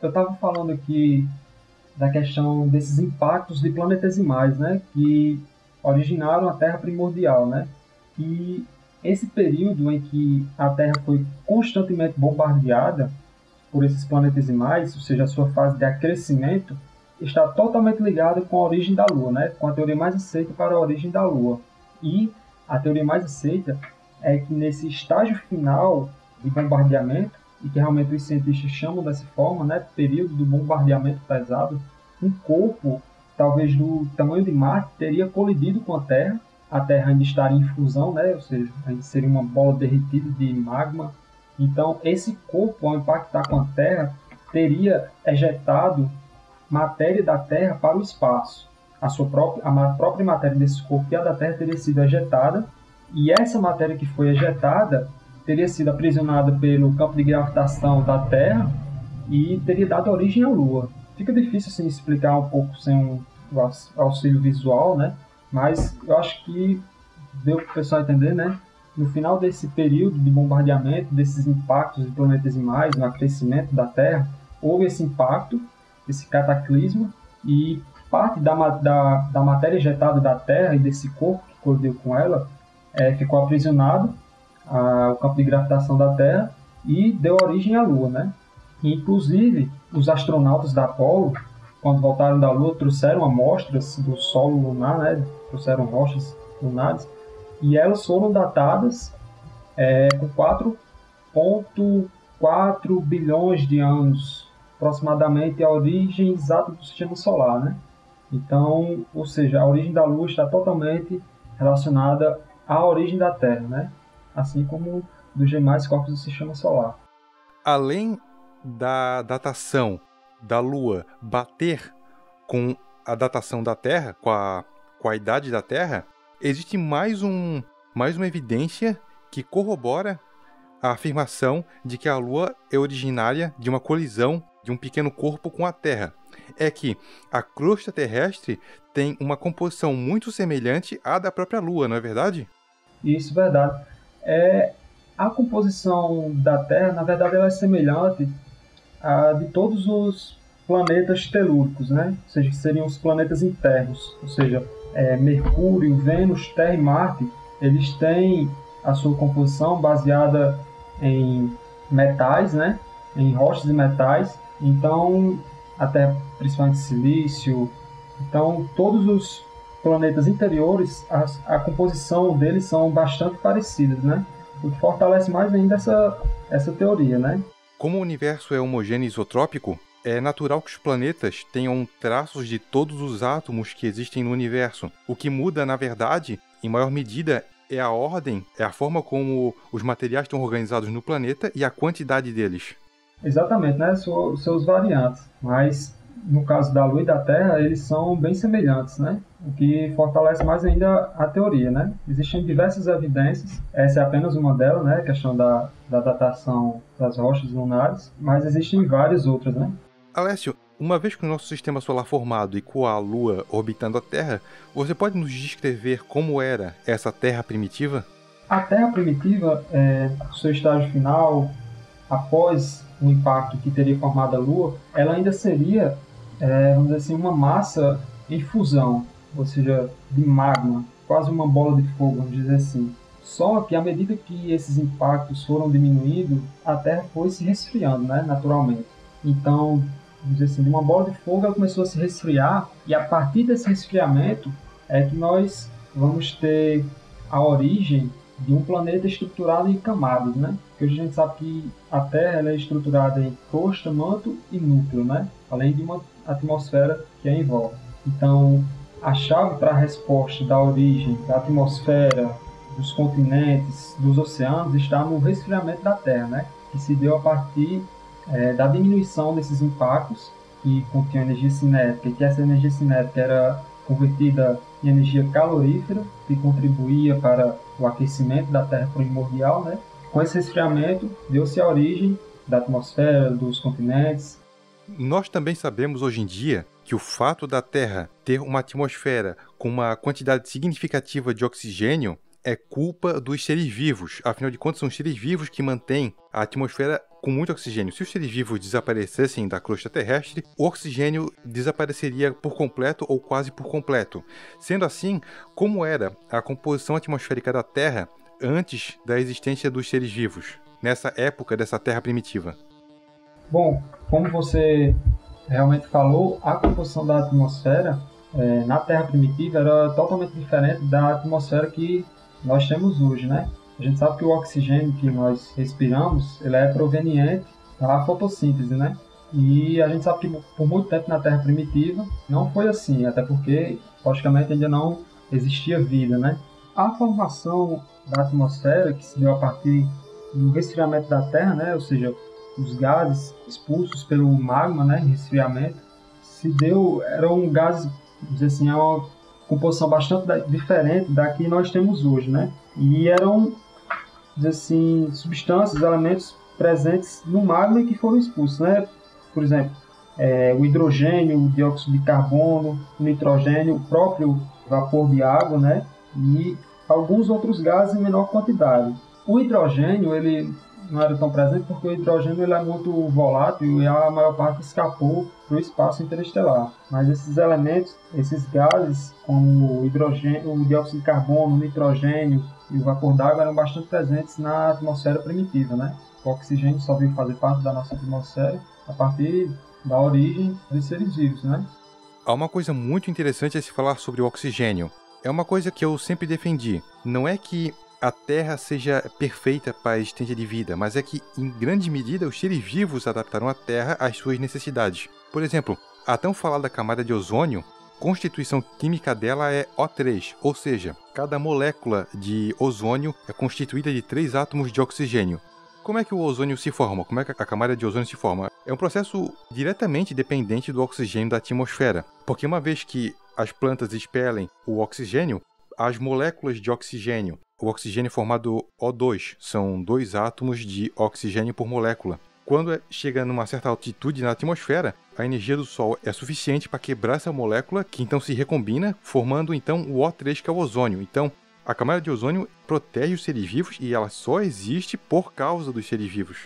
Eu estava falando aqui da questão desses impactos de planetesimais, né, que originaram a Terra primordial, né? E esse período em que a Terra foi constantemente bombardeada por esses planetesimais, ou seja, a sua fase de acrescimento, está totalmente ligado com a origem da Lua, né? Com a teoria mais aceita para a origem da Lua. E a teoria mais aceita é que nesse estágio final de bombardeamento, e que realmente os cientistas chamam dessa forma, né, período do bombardeamento pesado, um corpo, talvez do tamanho de Marte, teria colidido com a Terra, a Terra ainda estaria em fusão, né, ou seja, ainda seria uma bola derretida de magma. Então, esse corpo, ao impactar com a Terra, teria ejetado matéria da Terra para o espaço. A, sua própria, a própria matéria desse corpo e a da Terra teria sido ejetada e essa matéria que foi ejetada teria sido aprisionada pelo campo de gravitação da Terra e teria dado origem à Lua. Fica difícil assim explicar um pouco sem um auxílio visual, né? Mas eu acho que deu para o pessoal entender, né? No final desse período de bombardeamento, desses impactos de planetesimais, no aquecimento da Terra, houve esse impacto, esse cataclisma, e parte da, da, da matéria ejetada da Terra e desse corpo que colidiu com ela é, ficou aprisionado ao campo de gravitação da Terra e deu origem à Lua, né? E, inclusive, os astronautas da Apollo, quando voltaram da Lua, trouxeram amostras do solo lunar, né? Trouxeram rochas lunares e elas foram datadas é, com 4,4 bilhões de anos, aproximadamente a origem exata do Sistema Solar, né? Então, ou seja, a origem da Lua está totalmente relacionada a origem da Terra, né? assim como dos demais corpos do Sistema Solar. Além da datação da Lua bater com a datação da Terra, com a, com a idade da Terra, existe mais, um, mais uma evidência que corrobora a afirmação de que a Lua é originária de uma colisão de um pequeno corpo com a Terra. É que a crosta terrestre tem uma composição muito semelhante à da própria Lua, não é verdade? Isso, verdade. É, a composição da Terra, na verdade, ela é semelhante à de todos os planetas telúricos, né? Ou seja, que seriam os planetas internos, ou seja, é, Mercúrio, Vênus, Terra e Marte, eles têm a sua composição baseada em metais, né? Em rochas e metais. Então, até principalmente silício. Então, todos os planetas interiores, a, a composição deles são bastante parecidas, né? o que fortalece mais ainda essa, essa teoria, né? Como o universo é homogêneo e isotrópico, é natural que os planetas tenham traços de todos os átomos que existem no universo. O que muda, na verdade, em maior medida, é a ordem, é a forma como os materiais estão organizados no planeta e a quantidade deles. Exatamente, né? Seus variantes. Mas no caso da Lua e da Terra, eles são bem semelhantes, né? O que fortalece mais ainda a teoria, né? Existem diversas evidências, essa é apenas uma delas, né? A questão da, da datação das rochas lunares, mas existem várias outras, né? Alessio, uma vez com o nosso sistema solar formado e com a Lua orbitando a Terra, você pode nos descrever como era essa Terra primitiva? A Terra primitiva, é, seu estágio final, após o impacto que teria formado a Lua, ela ainda seria é, vamos dizer assim, uma massa em fusão, ou seja, de magma, quase uma bola de fogo, vamos dizer assim. Só que à medida que esses impactos foram diminuindo, a Terra foi se resfriando, né, naturalmente. Então, vamos dizer assim, de uma bola de fogo ela começou a se resfriar e a partir desse resfriamento é que nós vamos ter a origem de um planeta estruturado em camadas, né? Porque a gente sabe que a Terra é estruturada em crosta, manto e núcleo, né? Além de uma atmosfera que a envolve. Então, a chave para a resposta da origem da atmosfera, dos continentes, dos oceanos, está no resfriamento da Terra, né? que se deu a partir é, da diminuição desses impactos que continham energia cinética, e que essa energia cinética era convertida em energia calorífera, que contribuía para o aquecimento da Terra primordial. Né? Com esse resfriamento, deu-se a origem da atmosfera, dos continentes, nós também sabemos hoje em dia que o fato da Terra ter uma atmosfera com uma quantidade significativa de oxigênio é culpa dos seres vivos. Afinal de contas, são os seres vivos que mantêm a atmosfera com muito oxigênio. Se os seres vivos desaparecessem da crosta terrestre, o oxigênio desapareceria por completo ou quase por completo. Sendo assim, como era a composição atmosférica da Terra antes da existência dos seres vivos, nessa época dessa Terra primitiva? Bom, como você realmente falou, a composição da atmosfera é, na Terra primitiva era totalmente diferente da atmosfera que nós temos hoje, né? A gente sabe que o oxigênio que nós respiramos, ele é proveniente da fotossíntese, né? E a gente sabe que por muito tempo na Terra primitiva não foi assim, até porque, logicamente, ainda não existia vida, né? A formação da atmosfera, que se deu a partir do resfriamento da Terra, né? Ou seja, os gases expulsos pelo magma, né, resfriamento, se deu, eram gases, dizer assim, é uma composição bastante diferente da que nós temos hoje, né? E eram, assim, substâncias, elementos presentes no magma que foram expulsos, né? Por exemplo, é, o hidrogênio, o dióxido de carbono, o nitrogênio, o próprio vapor de água, né? E alguns outros gases em menor quantidade. O hidrogênio, ele não era tão presente porque o hidrogênio ele é muito volátil e a maior parte escapou para o espaço interestelar. Mas esses elementos, esses gases, como o hidrogênio, o dióxido de carbono, o nitrogênio e o vapor d'água eram bastante presentes na atmosfera primitiva, né? O oxigênio só veio fazer parte da nossa atmosfera a partir da origem dos seres vivos, né? Há uma coisa muito interessante a se falar sobre o oxigênio. É uma coisa que eu sempre defendi. Não é que a Terra seja perfeita para a existência de vida, mas é que, em grande medida, os seres vivos adaptaram a Terra às suas necessidades. Por exemplo, a tão falada camada de ozônio, constituição química dela é O3, ou seja, cada molécula de ozônio é constituída de três átomos de oxigênio. Como é que o ozônio se forma? Como é que a camada de ozônio se forma? É um processo diretamente dependente do oxigênio da atmosfera, porque uma vez que as plantas expelem o oxigênio, as moléculas de oxigênio o oxigênio é formado O2, são dois átomos de oxigênio por molécula. Quando é, chega numa certa altitude na atmosfera, a energia do Sol é suficiente para quebrar essa molécula, que então se recombina, formando então o O3, que é o ozônio. Então, a camada de ozônio protege os seres vivos e ela só existe por causa dos seres vivos.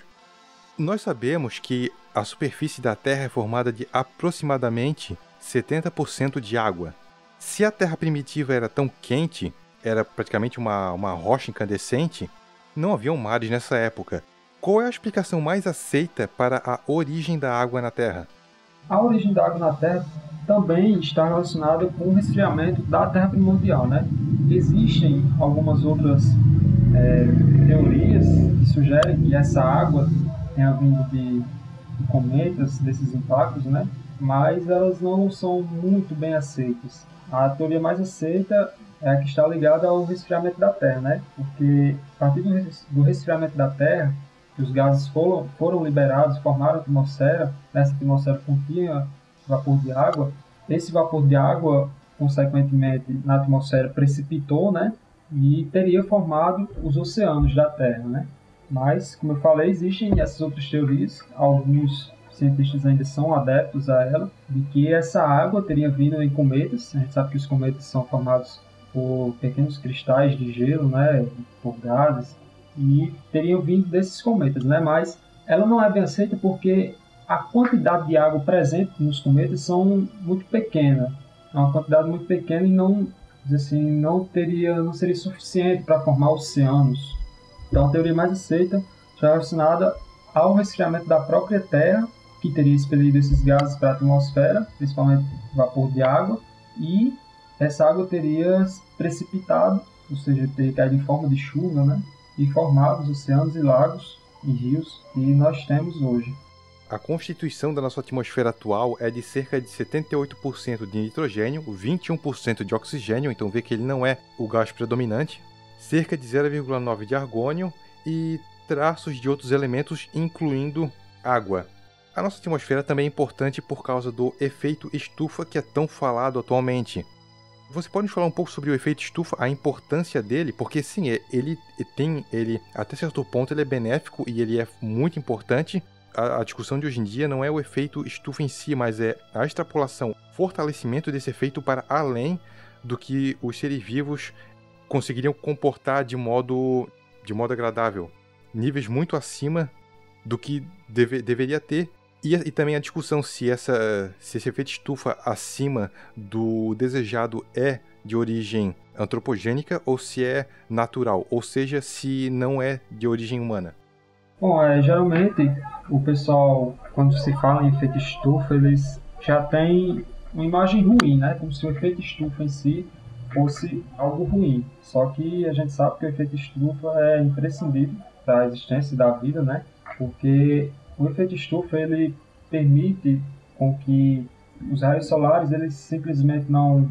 Nós sabemos que a superfície da Terra é formada de aproximadamente 70% de água. Se a Terra primitiva era tão quente, era praticamente uma, uma rocha incandescente, não haviam mares nessa época. Qual é a explicação mais aceita para a origem da água na Terra? A origem da água na Terra também está relacionada com o resfriamento da Terra primordial, né? Existem algumas outras é, teorias que sugerem que essa água tenha vindo de, de cometas, desses impactos, né? Mas elas não são muito bem aceitas. A teoria mais aceita é que está ligada ao resfriamento da Terra, né? Porque a partir do resfriamento da Terra, que os gases foram, foram liberados, formaram a atmosfera, nessa atmosfera continha vapor de água, esse vapor de água, consequentemente, na atmosfera precipitou, né? E teria formado os oceanos da Terra, né? Mas, como eu falei, existem essas outras teorias, alguns cientistas ainda são adeptos a ela, de que essa água teria vindo em cometas. A gente sabe que os cometas são formados por pequenos cristais de gelo, né, por gases, e teriam vindo desses cometas, né? Mas ela não é bem aceita porque a quantidade de água presente nos cometas são muito pequena, é uma quantidade muito pequena e não, assim, não teria, não seria suficiente para formar oceanos. Então a teoria mais aceita está relacionada ao resfriamento da própria Terra, que teria expelido esses gases para a atmosfera, principalmente vapor de água, e essa água teria precipitado, ou seja, teria caído em forma de chuva, né? e formado os oceanos e lagos e rios que nós temos hoje. A constituição da nossa atmosfera atual é de cerca de 78% de nitrogênio, 21% de oxigênio, então vê que ele não é o gás predominante, cerca de 0,9% de argônio e traços de outros elementos, incluindo água. A nossa atmosfera também é importante por causa do efeito estufa que é tão falado atualmente. Você pode falar um pouco sobre o efeito estufa, a importância dele, porque sim, é, ele tem, ele até certo ponto ele é benéfico e ele é muito importante. A, a discussão de hoje em dia não é o efeito estufa em si, mas é a extrapolação, fortalecimento desse efeito para além do que os seres vivos conseguiriam comportar de modo de modo agradável, níveis muito acima do que deve, deveria ter e, e, também a discussão se, essa, se esse efeito estufa acima do desejado é de origem antropogênica ou se é natural, ou seja, se não é de origem humana. Bom, é, geralmente o pessoal, quando se fala em efeito estufa, eles já têm uma imagem ruim, né? Como se o efeito estufa em si fosse algo ruim. Só que a gente sabe que o efeito estufa é imprescindível para a existência da vida, né? Porque o efeito estufa ele permite com que os raios solares eles simplesmente não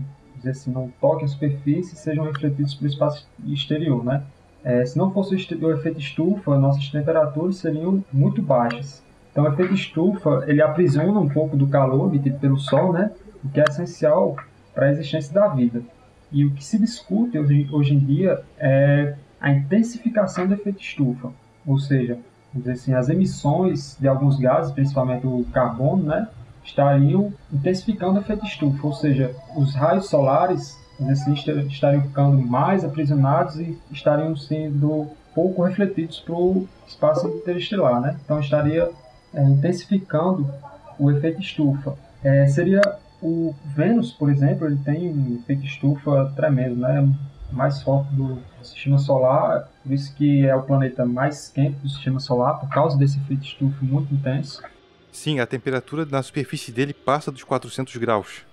assim, não toquem a superfície e sejam refletidos para o espaço exterior, né? É, se não fosse o efeito estufa, nossas temperaturas seriam muito baixas. Então, o efeito estufa ele aprisiona um pouco do calor emitido pelo Sol, né? O que é essencial para a existência da vida. E o que se discute hoje, hoje em dia é a intensificação do efeito estufa, ou seja, dizer assim, as emissões de alguns gases, principalmente o carbono, né, estariam intensificando o efeito estufa, ou seja, os raios solares assim, estariam ficando mais aprisionados e estariam sendo pouco refletidos para o espaço interestelar, né? Então estaria é, intensificando o efeito estufa. É, seria o Vênus, por exemplo, ele tem um efeito estufa tremendo, né? Mais forte do sistema solar, por isso que é o planeta mais quente do sistema solar, por causa desse efeito estufa muito intenso. Sim, a temperatura na superfície dele passa dos 400 graus.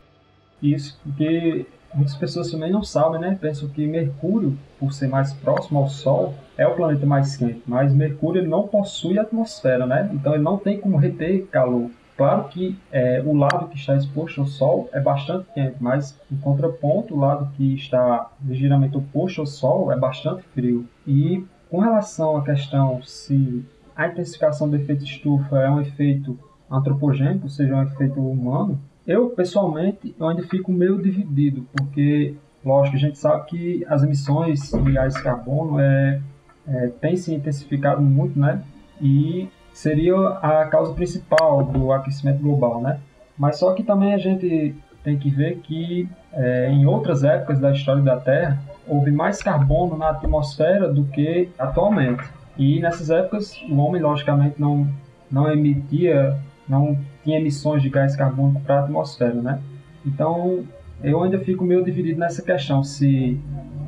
Isso, porque muitas pessoas também não sabem, né? Pensam que Mercúrio, por ser mais próximo ao Sol, é o planeta mais quente, mas Mercúrio não possui atmosfera, né? Então ele não tem como reter calor. Claro que é, o lado que está exposto ao Sol é bastante quente, mas em contraponto, o lado que está ligeiramente oposto ao Sol é bastante frio. E com relação à questão se a intensificação do efeito estufa é um efeito antropogênico, ou seja, um efeito humano, eu pessoalmente eu ainda fico meio dividido, porque lógico a gente sabe que as emissões de gás carbono é, é, têm se intensificado muito, né? E seria a causa principal do aquecimento global, né? Mas só que também a gente tem que ver que é, em outras épocas da história da Terra houve mais carbono na atmosfera do que atualmente. E nessas épocas o homem logicamente não não emitia, não tinha emissões de gás carbônico para a atmosfera, né? Então eu ainda fico meio dividido nessa questão se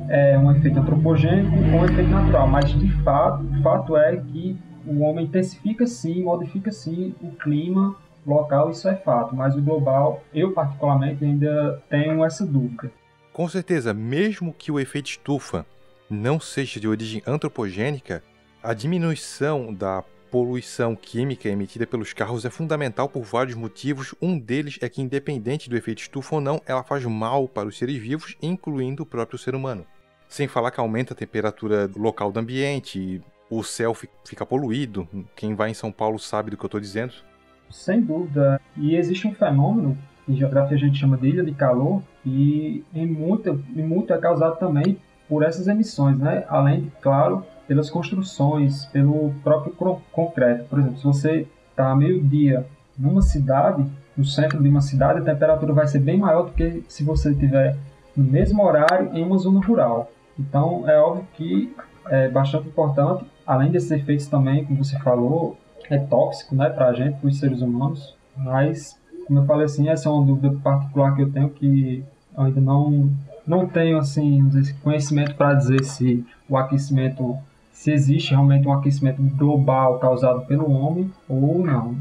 é um efeito antropogênico ou um efeito natural, mas de fato, o fato é que o homem intensifica sim, modifica sim o clima local isso é fato, mas o global, eu particularmente ainda tenho essa dúvida. Com certeza, mesmo que o efeito estufa não seja de origem antropogênica, a diminuição da poluição química emitida pelos carros é fundamental por vários motivos. Um deles é que, independente do efeito estufa ou não, ela faz mal para os seres vivos, incluindo o próprio ser humano. Sem falar que aumenta a temperatura local do ambiente, o céu fica poluído. Quem vai em São Paulo sabe do que eu estou dizendo. Sem dúvida. E existe um fenômeno, em geografia a gente chama de ilha de calor, e em muito, em muito é causado também por essas emissões, né? Além claro, pelas construções, pelo próprio concreto. Por exemplo, se você está meio-dia numa cidade, no centro de uma cidade, a temperatura vai ser bem maior do que se você estiver no mesmo horário em uma zona rural. Então, é óbvio que é bastante importante, além desses efeitos também, como você falou, é tóxico né, para a gente, para os seres humanos, mas, como eu falei assim, essa é uma dúvida particular que eu tenho que eu ainda não, não tenho assim, conhecimento para dizer se o aquecimento, se existe realmente um aquecimento global causado pelo homem ou não.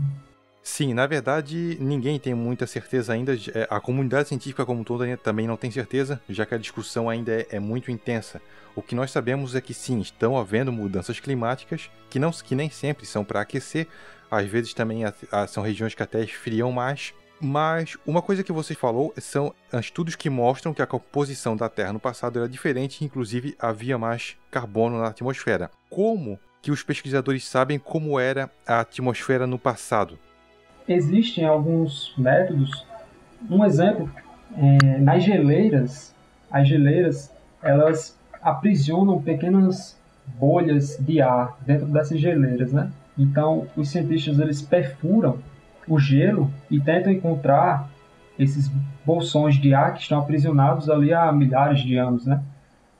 Sim, na verdade, ninguém tem muita certeza ainda. É, a comunidade científica como toda também não tem certeza, já que a discussão ainda é, é, muito intensa. O que nós sabemos é que sim, estão havendo mudanças climáticas, que, não, que nem sempre são para aquecer, às vezes também a, a, são regiões que até esfriam mais. Mas uma coisa que você falou são estudos que mostram que a composição da Terra no passado era diferente, inclusive havia mais carbono na atmosfera. Como que os pesquisadores sabem como era a atmosfera no passado? Existem alguns métodos. Um exemplo, é, nas geleiras, as geleiras elas aprisionam pequenas bolhas de ar dentro dessas geleiras, né? Então, os cientistas eles perfuram o gelo e tentam encontrar esses bolsões de ar que estão aprisionados ali há milhares de anos, né?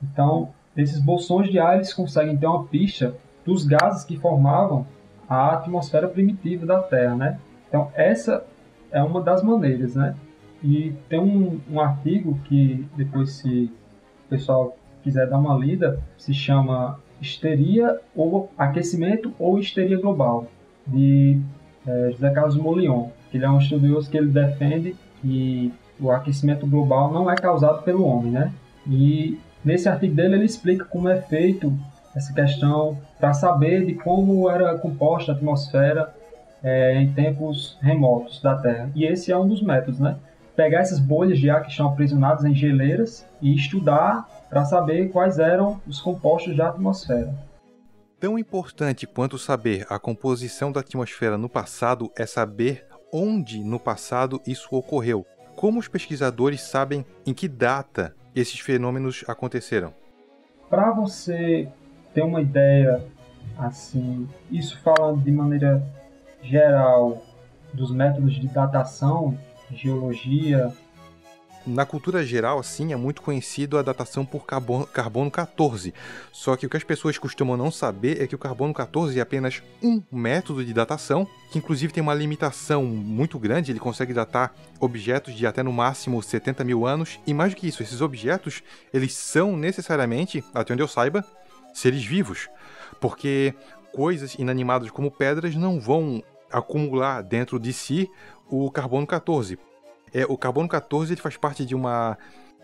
Então, esses bolsões de ar eles conseguem ter uma pista dos gases que formavam a atmosfera primitiva da Terra, né? Então, essa é uma das maneiras, né? E tem um, um artigo que depois, se o pessoal quiser dar uma lida, se chama Histeria ou Aquecimento ou Histeria Global, de é, José Carlos Molion. Ele é um estudioso que ele defende que o aquecimento global não é causado pelo homem, né? E nesse artigo dele ele explica como é feito essa questão para saber de como era composta a atmosfera é, em tempos remotos da Terra. E esse é um dos métodos, né? Pegar essas bolhas de ar que estão aprisionadas em geleiras e estudar para saber quais eram os compostos da atmosfera. Tão importante quanto saber a composição da atmosfera no passado é saber onde no passado isso ocorreu. Como os pesquisadores sabem em que data esses fenômenos aconteceram? Para você ter uma ideia assim, isso falando de maneira geral dos métodos de datação, geologia. Na cultura geral, assim, é muito conhecido a datação por carbono, carbono 14. Só que o que as pessoas costumam não saber é que o carbono 14 é apenas um método de datação, que inclusive tem uma limitação muito grande, ele consegue datar objetos de até no máximo 70 mil anos. E mais do que isso, esses objetos, eles são necessariamente, até onde eu saiba, seres vivos. Porque coisas inanimadas como pedras não vão acumular dentro de si o carbono 14. É, o carbono 14 ele faz parte de uma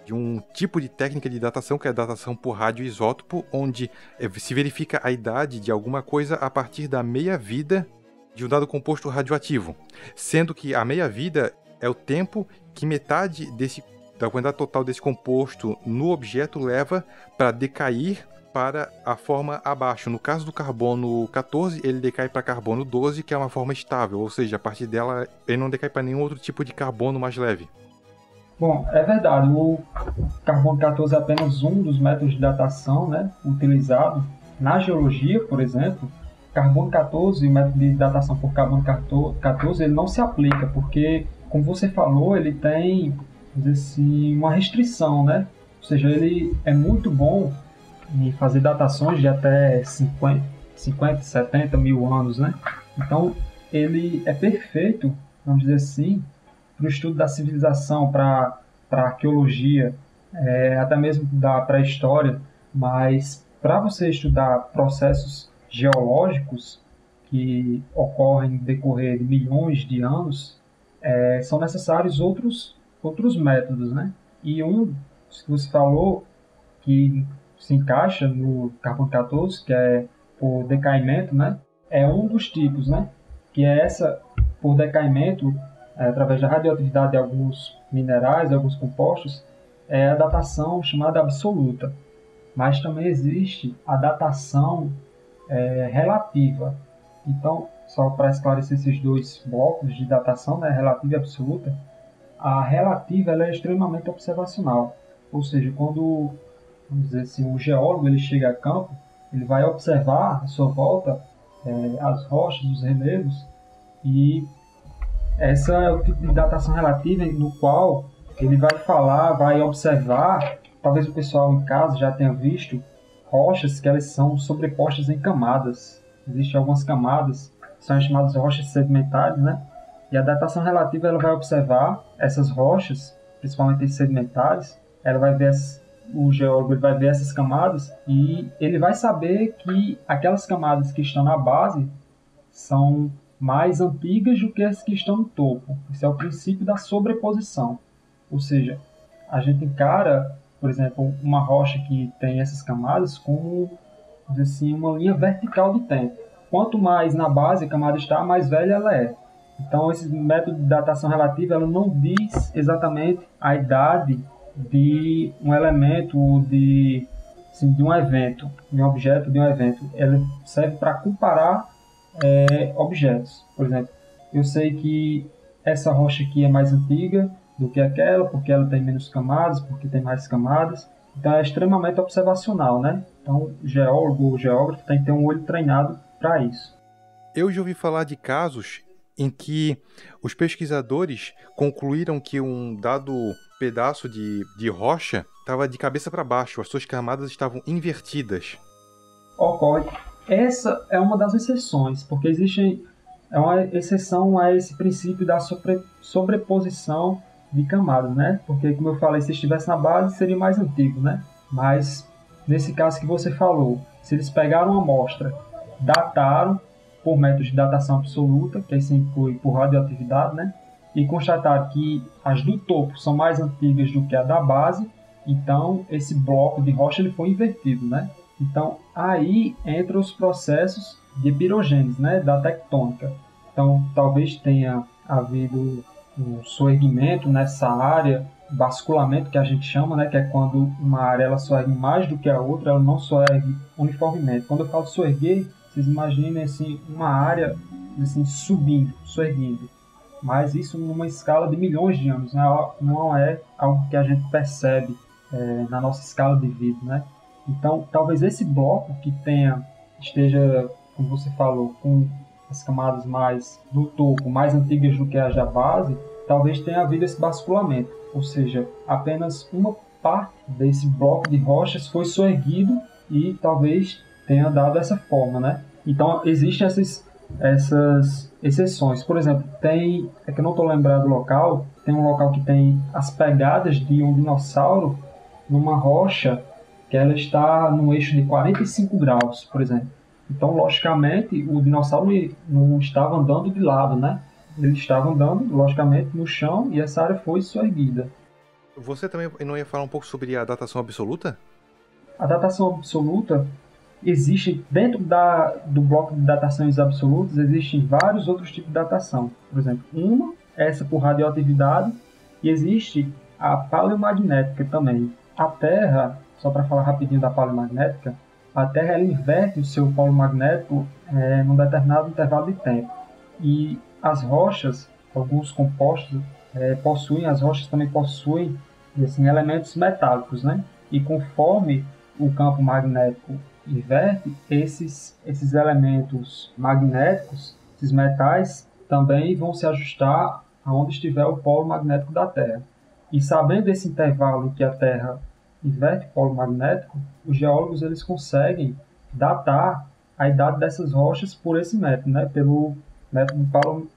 de um tipo de técnica de datação que é a datação por radioisótopo, onde é, se verifica a idade de alguma coisa a partir da meia-vida de um dado composto radioativo, sendo que a meia-vida é o tempo que metade desse da quantidade total desse composto no objeto leva para decair para a forma abaixo. No caso do carbono 14, ele decai para carbono 12, que é uma forma estável, ou seja, a partir dela ele não decai para nenhum outro tipo de carbono mais leve. Bom, é verdade, o carbono 14 é apenas um dos métodos de datação né, utilizado na geologia, por exemplo. Carbono 14, o método de datação por carbono 14, ele não se aplica, porque, como você falou, ele tem assim, uma restrição, né? Ou seja, ele é muito bom e fazer datações de até 50, 50, 70 mil anos, né? Então, ele é perfeito, vamos dizer assim, para o estudo da civilização, para a arqueologia, é, até mesmo da pré-história, mas para você estudar processos geológicos, que ocorrem no decorrer de milhões de anos, é, são necessários outros, outros métodos, né? E um que você falou que se encaixa no carbono 14, que é por decaimento, né? É um dos tipos, né? Que é essa por decaimento é, através da radioatividade de alguns minerais, alguns compostos, é a datação chamada absoluta. Mas também existe a datação é, relativa. Então, só para esclarecer esses dois blocos de datação, né, relativa e absoluta, a relativa ela é extremamente observacional. Ou seja, quando vamos dizer assim, o geólogo ele chega a campo, ele vai observar à sua volta é, as rochas, os relevos, e essa é o tipo de datação relativa no qual ele vai falar, vai observar, talvez o pessoal em casa já tenha visto, rochas que elas são sobrepostas em camadas. Existem algumas camadas, são chamadas rochas sedimentares, né? E a datação relativa ela vai observar essas rochas, principalmente as sedimentares, ela vai ver as, o geólogo vai ver essas camadas e ele vai saber que aquelas camadas que estão na base são mais antigas do que as que estão no topo. Esse é o princípio da sobreposição. Ou seja, a gente encara por exemplo, uma rocha que tem essas camadas como assim, uma linha vertical de tempo. Quanto mais na base a camada está, mais velha ela é. Então, esse método de datação relativa ela não diz exatamente a idade de um elemento ou de, assim, de um evento, de um objeto, de um evento. Ela serve para comparar é, objetos. Por exemplo, eu sei que essa rocha aqui é mais antiga, do que aquela, porque ela tem menos camadas, porque tem mais camadas. Então é extremamente observacional, né? Então geólogo, o geógrafo tem que ter um olho treinado para isso. Eu já ouvi falar de casos em que os pesquisadores concluíram que um dado pedaço de, de rocha estava de cabeça para baixo, as suas camadas estavam invertidas. Ocorre. Essa é uma das exceções, porque existe é uma exceção a esse princípio da sobre, sobreposição de camadas, né? Porque, como eu falei, se estivesse na base seria mais antigo, né? Mas, nesse caso que você falou, se eles pegaram uma amostra, dataram por método de datação absoluta, que aí se inclui por radioatividade, né? E constataram que as do topo são mais antigas do que a da base, então esse bloco de rocha ele foi invertido, né? Então aí entra os processos de pirogênese, né? Da tectônica. Então talvez tenha havido um soerguimento nessa área, basculamento que a gente chama, né, que é quando uma área ela soergue mais do que a outra, ela não soergue uniformemente. Quando eu falo soerguer, vocês imaginem assim uma área assim subindo, soerguindo. Mas isso numa escala de milhões de anos, né? não é algo que a gente percebe é, na nossa escala de vida, né? Então, talvez esse bloco que tenha esteja, como você falou, com as camadas mais do topo, mais antigas do que as da base, talvez tenha havido esse basculamento, ou seja, apenas uma parte desse bloco de rochas foi soerguido e talvez tenha dado essa forma, né? Então existem essas, essas exceções. Por exemplo, tem, é que eu não estou lembrado do local, tem um local que tem as pegadas de um dinossauro numa rocha que ela está no eixo de 45 graus, por exemplo. Então, logicamente, o dinossauro não estava andando de lado, né? Ele estava andando, logicamente, no chão e essa área foi soerguida. Você também não ia falar um pouco sobre a datação absoluta? A datação absoluta existe dentro da, do bloco de datações absolutas existem vários outros tipos de datação. Por exemplo, uma essa por radioatividade e existe a paleomagnética também. A Terra, só para falar rapidinho da paleomagnética, a Terra ela inverte o seu polo magnético é, num determinado intervalo de tempo. E as rochas, alguns compostos é, possuem, as rochas também possuem assim, elementos metálicos, né? E conforme o campo magnético inverte, esses, esses elementos magnéticos, esses metais, também vão se ajustar aonde estiver o polo magnético da Terra. E sabendo esse intervalo em que a Terra inverte polo magnético, os geólogos eles conseguem datar a idade dessas rochas por esse método, né? pelo método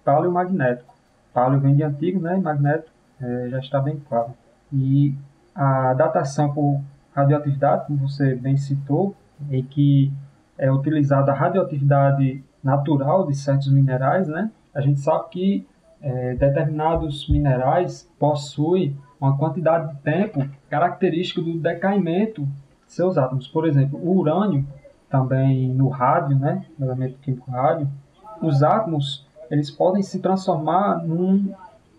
paleomagnético. Paleo vem de antigo, né? magnético é, já está bem claro. E a datação por radioatividade, como você bem citou, em que é utilizada a radioatividade natural de certos minerais, né? A gente sabe que é, determinados minerais possuem uma quantidade de tempo característica do decaimento de seus átomos. Por exemplo, o urânio, também no rádio, né, no elemento químico rádio, os átomos eles podem se transformar num,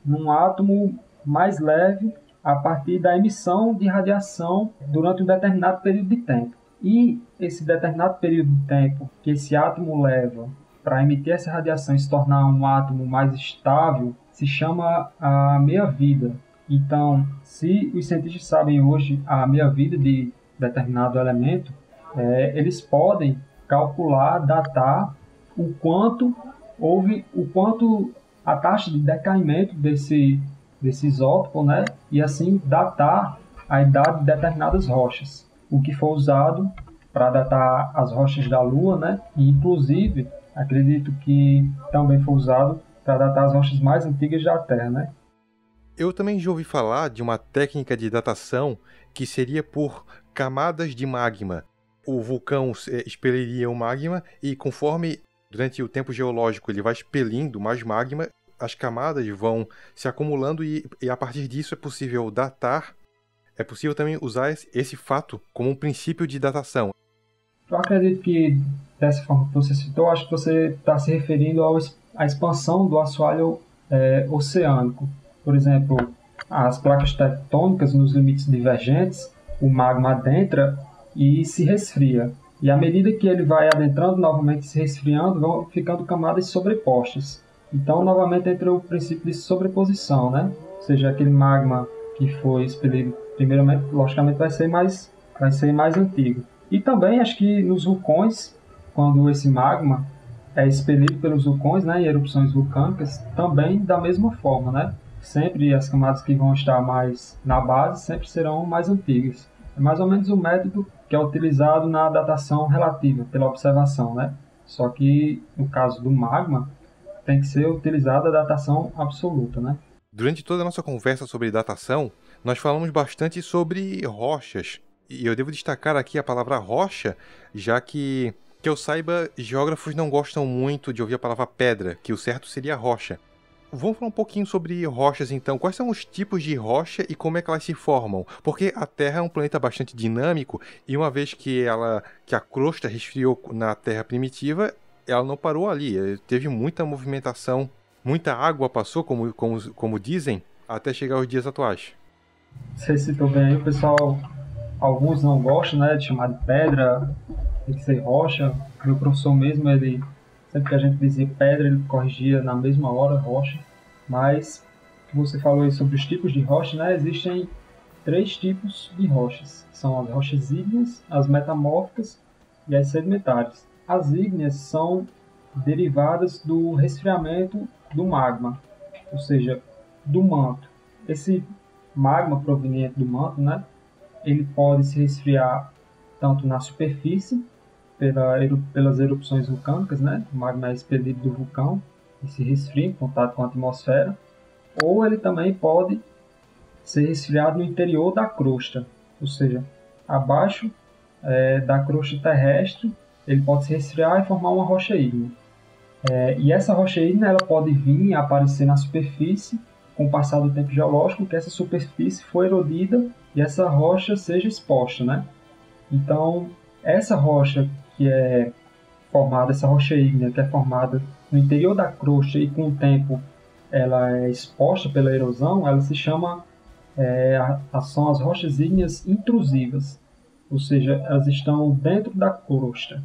num átomo mais leve a partir da emissão de radiação durante um determinado período de tempo. E esse determinado período de tempo que esse átomo leva para emitir essa radiação e se tornar um átomo mais estável se chama a meia-vida. Então, se os cientistas sabem hoje a meia-vida de determinado elemento, é, eles podem calcular, datar o quanto houve, o quanto a taxa de decaimento desse, desse isótopo, né? E assim datar a idade de determinadas rochas. O que foi usado para datar as rochas da Lua, né? E inclusive acredito que também foi usado para datar as rochas mais antigas da Terra, né? Eu também já ouvi falar de uma técnica de datação que seria por camadas de magma. O vulcão eh, expeliria o magma e conforme durante o tempo geológico ele vai expelindo mais magma, as camadas vão se acumulando e, e a partir disso é possível datar. É possível também usar esse, esse fato como um princípio de datação. Eu acredito que, dessa forma que você citou, acho que você está se referindo ao, à expansão do assoalho é, oceânico. Por exemplo, as placas tectônicas nos limites divergentes, o magma adentra e se resfria. E à medida que ele vai adentrando, novamente se resfriando, vão ficando camadas sobrepostas. Então, novamente entra o princípio de sobreposição, né? Ou seja, aquele magma que foi expelido primeiramente, logicamente vai ser mais, vai ser mais antigo. E também acho que nos vulcões, quando esse magma é expelido pelos vulcões, né, em erupções vulcânicas, também da mesma forma, né? Sempre as camadas que vão estar mais na base sempre serão mais antigas. É mais ou menos o método que é utilizado na datação relativa, pela observação, né? Só que no caso do magma, tem que ser utilizada a datação absoluta, né? Durante toda a nossa conversa sobre datação, nós falamos bastante sobre rochas, e eu devo destacar aqui a palavra rocha, já que, que eu saiba, geógrafos não gostam muito de ouvir a palavra pedra, que o certo seria rocha. Vamos falar um pouquinho sobre rochas então. Quais são os tipos de rocha e como é que elas se formam? Porque a Terra é um planeta bastante dinâmico e uma vez que ela que a crosta resfriou na Terra primitiva, ela não parou ali. Teve muita movimentação, muita água passou, como, como, como dizem, até chegar aos dias atuais. Você citou bem aí, pessoal alguns não gostam, né, de chamar de pedra, tem que ser rocha. Meu professor mesmo, ele sempre que a gente dizia pedra, ele corrigia na mesma hora rocha. Mas você falou aí sobre os tipos de rocha, né? Existem três tipos de rochas. São as rochas ígneas, as metamórficas e as sedimentares. As ígneas são derivadas do resfriamento do magma, ou seja, do manto. Esse magma proveniente do manto, né? Ele pode se resfriar tanto na superfície, pela, pelas erupções vulcânicas, né? o magma é expelido do vulcão e se resfria em contato com a atmosfera, ou ele também pode ser resfriado no interior da crosta, ou seja, abaixo é, da crosta terrestre, ele pode se resfriar e formar uma rocha ígnea. É, e essa rocha ígnea ela pode vir aparecer na superfície com o passar do tempo geológico, que essa superfície foi erodida e essa rocha seja exposta, né? Então, essa rocha que é formada, essa rocha ígnea que é formada no interior da crosta e com o tempo ela é exposta pela erosão, ela se chama, é, são as rochas ígneas intrusivas, ou seja, elas estão dentro da crosta.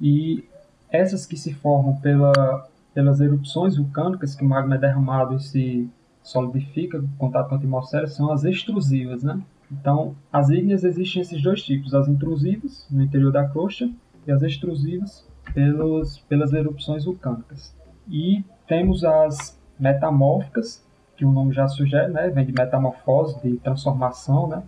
E essas que se formam pela, pelas erupções vulcânicas, que o magma é derramado e se solidifica, contato com a atmosfera, são as extrusivas, né? Então, as ígneas existem esses dois tipos, as intrusivas, no interior da crosta, e as extrusivas pelos, pelas erupções vulcânicas. E temos as metamórficas, que o nome já sugere, né? vem de metamorfose, de transformação. Né?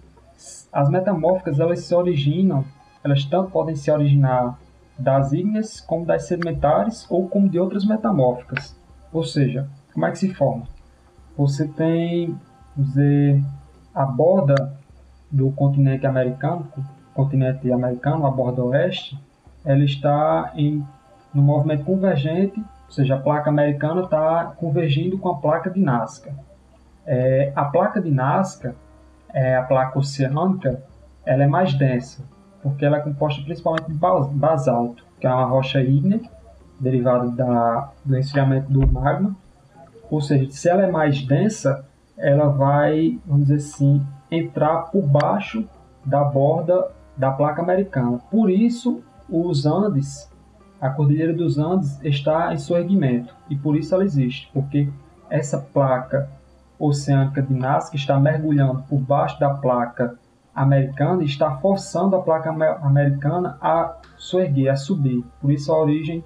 As metamórficas elas se originam, elas tanto podem se originar das ígneas, como das sedimentares, ou como de outras metamórficas. Ou seja, como é que se forma? Você tem, dizer, a borda do continente americano, continente americano, a borda oeste, ela está em no movimento convergente, ou seja, a placa americana está convergindo com a placa de Nazca. É, a placa de Nazca, é, a placa oceânica, ela é mais densa, porque ela é composta principalmente de basalto, que é uma rocha ígnea, derivada da, do esfriamento do magma. Ou seja, se ela é mais densa, ela vai, vamos dizer assim, entrar por baixo da borda da placa americana. Por isso, os Andes, a Cordilheira dos Andes está em seu erguimento e por isso ela existe, porque essa placa oceânica de Nazca está mergulhando por baixo da placa americana e está forçando a placa americana a soerguer, a subir. Por isso a origem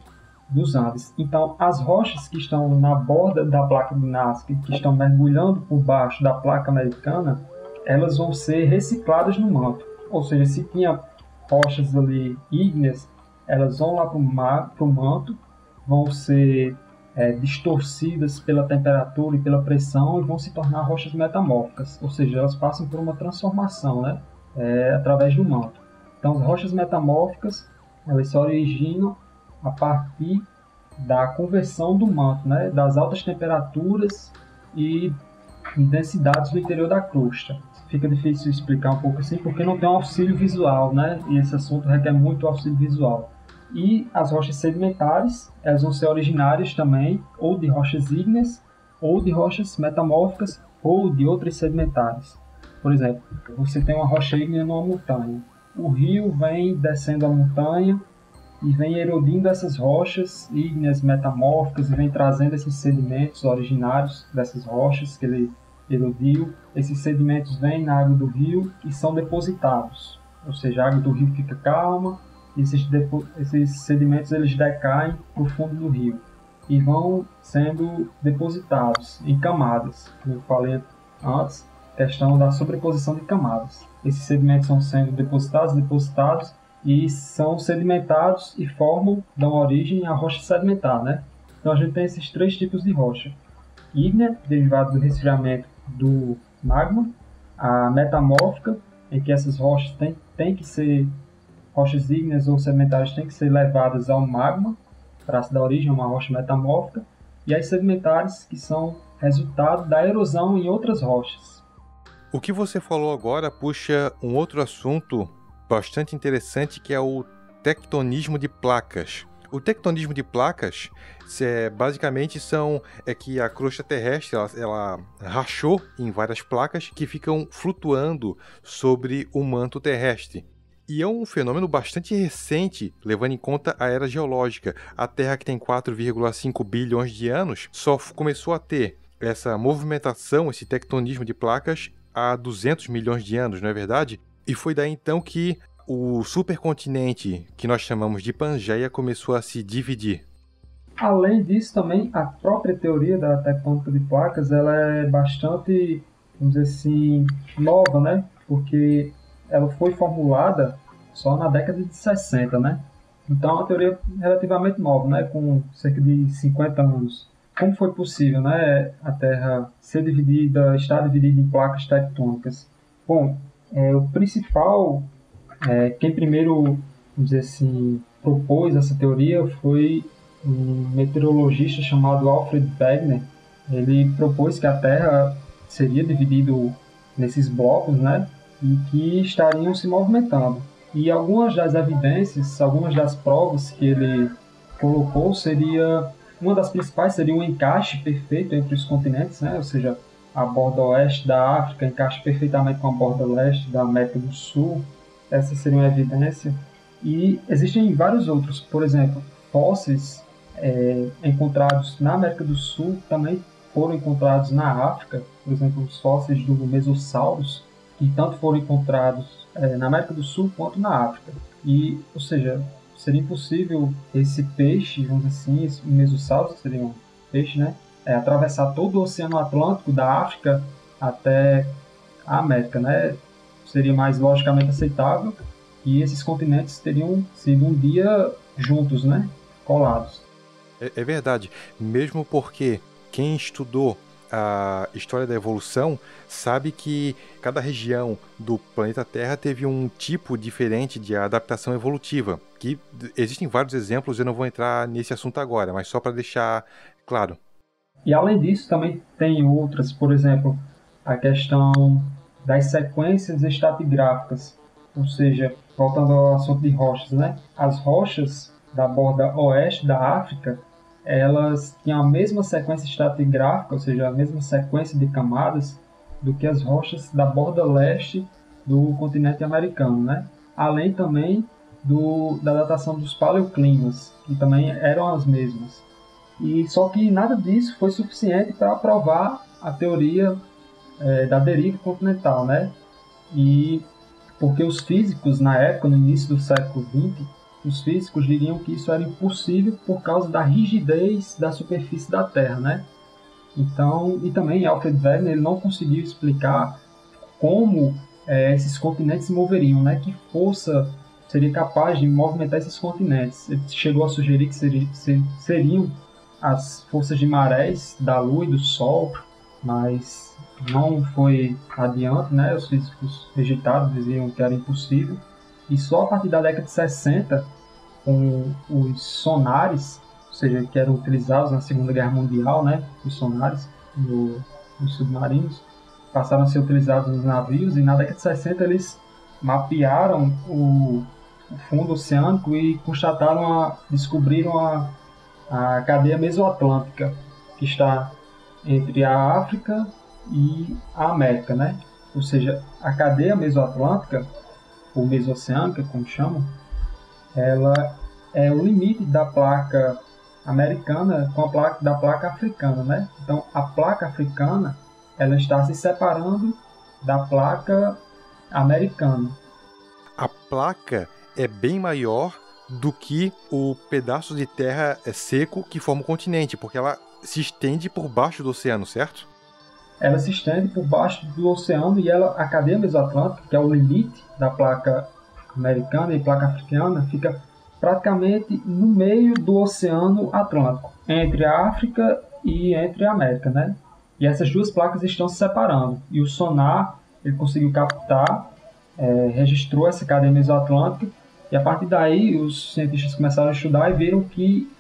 dos Andes. Então, as rochas que estão na borda da placa de Nazca, que estão mergulhando por baixo da placa americana, elas vão ser recicladas no manto. Ou seja, se tinha rochas ali ígneas, elas vão lá para o manto, vão ser é, distorcidas pela temperatura e pela pressão e vão se tornar rochas metamórficas, ou seja, elas passam por uma transformação né, é, através do manto. Então, as rochas metamórficas elas se originam a partir da conversão do manto, né, das altas temperaturas e intensidades do interior da crosta. Fica difícil explicar um pouco assim porque não tem um auxílio visual, né? E esse assunto requer muito auxílio visual. E as rochas sedimentares, elas vão ser originárias também ou de rochas ígneas, ou de rochas metamórficas, ou de outras sedimentares. Por exemplo, você tem uma rocha ígnea numa montanha. O rio vem descendo a montanha e vem erodindo essas rochas ígneas metamórficas e vem trazendo esses sedimentos originários dessas rochas que ele erodiu. Esses sedimentos vêm na água do rio e são depositados, ou seja, a água do rio fica calma e esses, esses sedimentos eles decaem para o fundo do rio e vão sendo depositados em camadas, como eu falei antes, questão da sobreposição de camadas. Esses sedimentos vão sendo depositados, depositados e são sedimentados e formam, dão origem à rocha sedimentar, né? Então a gente tem esses três tipos de rocha. Ígnea, derivada do resfriamento do magma, a metamórfica, em que essas rochas têm, têm que ser, rochas ígneas ou sedimentares têm que ser levadas ao magma para se dar origem a uma rocha metamórfica, e as sedimentares, que são resultado da erosão em outras rochas. O que você falou agora puxa um outro assunto bastante interessante que é o tectonismo de placas. O tectonismo de placas é, basicamente são é que a crosta terrestre ela, ela, rachou em várias placas que ficam flutuando sobre o manto terrestre. E é um fenômeno bastante recente, levando em conta a era geológica. A Terra, que tem 4,5 bilhões de anos, só começou a ter essa movimentação, esse tectonismo de placas há 200 milhões de anos, não é verdade? E foi daí então que o supercontinente que nós chamamos de Pangeia começou a se dividir. Além disso, também a própria teoria da tectônica de placas ela é bastante, vamos dizer assim, nova, né? Porque ela foi formulada só na década de 60, né? Então, é uma teoria relativamente nova, né? Com cerca de 50 anos. Como foi possível, né? A Terra ser dividida, estar dividida em placas tectônicas? Bom, é, o principal, é, quem primeiro, vamos dizer assim, propôs essa teoria foi um meteorologista chamado Alfred Wegener. Ele propôs que a Terra seria dividido nesses blocos, né, e que estariam se movimentando. E algumas das evidências, algumas das provas que ele colocou seria uma das principais seria um encaixe perfeito entre os continentes, né? Ou seja, a borda oeste da África encaixa perfeitamente com a borda leste da América do Sul. Essa seria uma evidência. E existem vários outros, por exemplo, fósseis é, encontrados na América do Sul também foram encontrados na África, por exemplo, os fósseis do Mesosaurus, que tanto foram encontrados é, na América do Sul quanto na África. E, ou seja, seria impossível esse peixe, vamos dizer assim, esse Mesosaurus, que seria um peixe, né, é, atravessar todo o Oceano Atlântico da África até a América, né? Seria mais logicamente aceitável e esses continentes teriam sido um dia juntos, né? Colados. É, é verdade, mesmo porque quem estudou a história da evolução, sabe que cada região do planeta Terra teve um tipo diferente de adaptação evolutiva. Que existem vários exemplos, eu não vou entrar nesse assunto agora, mas só para deixar claro. E além disso, também tem outras, por exemplo, a questão das sequências estratigráficas, ou seja, voltando ao assunto de rochas, né? As rochas da borda oeste da África, elas tinham a mesma sequência estratigráfica, ou seja, a mesma sequência de camadas do que as rochas da borda leste do continente americano, né? Além também do, da datação dos paleoclimas, que também eram as mesmas. E só que nada disso foi suficiente para provar a teoria é, da deriva continental, né? E porque os físicos na época, no início do século XX, os físicos diriam que isso era impossível por causa da rigidez da superfície da Terra, né? Então, e também Alfred Wegener não conseguiu explicar como é, esses continentes se moveriam, né? Que força seria capaz de movimentar esses continentes. Ele chegou a sugerir que seria, seriam as forças de marés da Lua e do Sol, mas não foi adiante, né? Os físicos rejeitados diziam que era impossível. E só a partir da década de 60, com os sonares, ou seja, que eram utilizados na Segunda Guerra Mundial, né? Os sonares no, nos submarinos, passaram a ser utilizados nos navios e na década de 60 eles mapearam o, o fundo oceânico e constataram a, descobriram a, a cadeia mesoatlântica que está entre a África e a América, né? Ou seja, a cadeia mesoatlântica, ou mesoceânica, como chamam, ela é o limite da placa americana com a placa da placa africana, né? Então, a placa africana, ela está se separando da placa americana. A placa é bem maior do que o pedaço de terra seco que forma o continente, porque ela se estende por baixo do oceano, certo? ela se estende por baixo do oceano e ela, a cadeia mesoatlântica, que é o limite da placa americana e placa africana, fica praticamente no meio do Oceano Atlântico, entre a África e entre a América, né? E essas duas placas estão se separando. E o sonar ele conseguiu captar, é, registrou essa cadeia mesoatlântica e a partir daí os cientistas começaram a estudar e viram que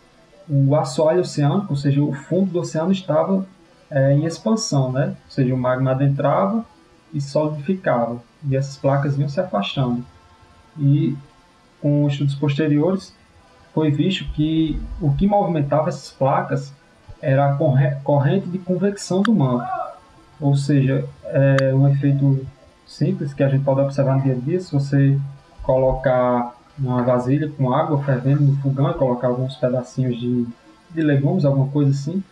o assoalho oceânico, ou seja, o fundo do oceano estava é, em expansão, né? Ou seja, o magma adentrava e solidificava, e essas placas vinham se afastando. E com estudos posteriores foi visto que o que movimentava essas placas era a corrente de convecção do manto, ou seja, é um efeito simples que a gente pode observar no dia a dia. Se você colocar uma vasilha com água fervendo no fogão e colocar alguns pedacinhos de, de legumes, alguma coisa assim,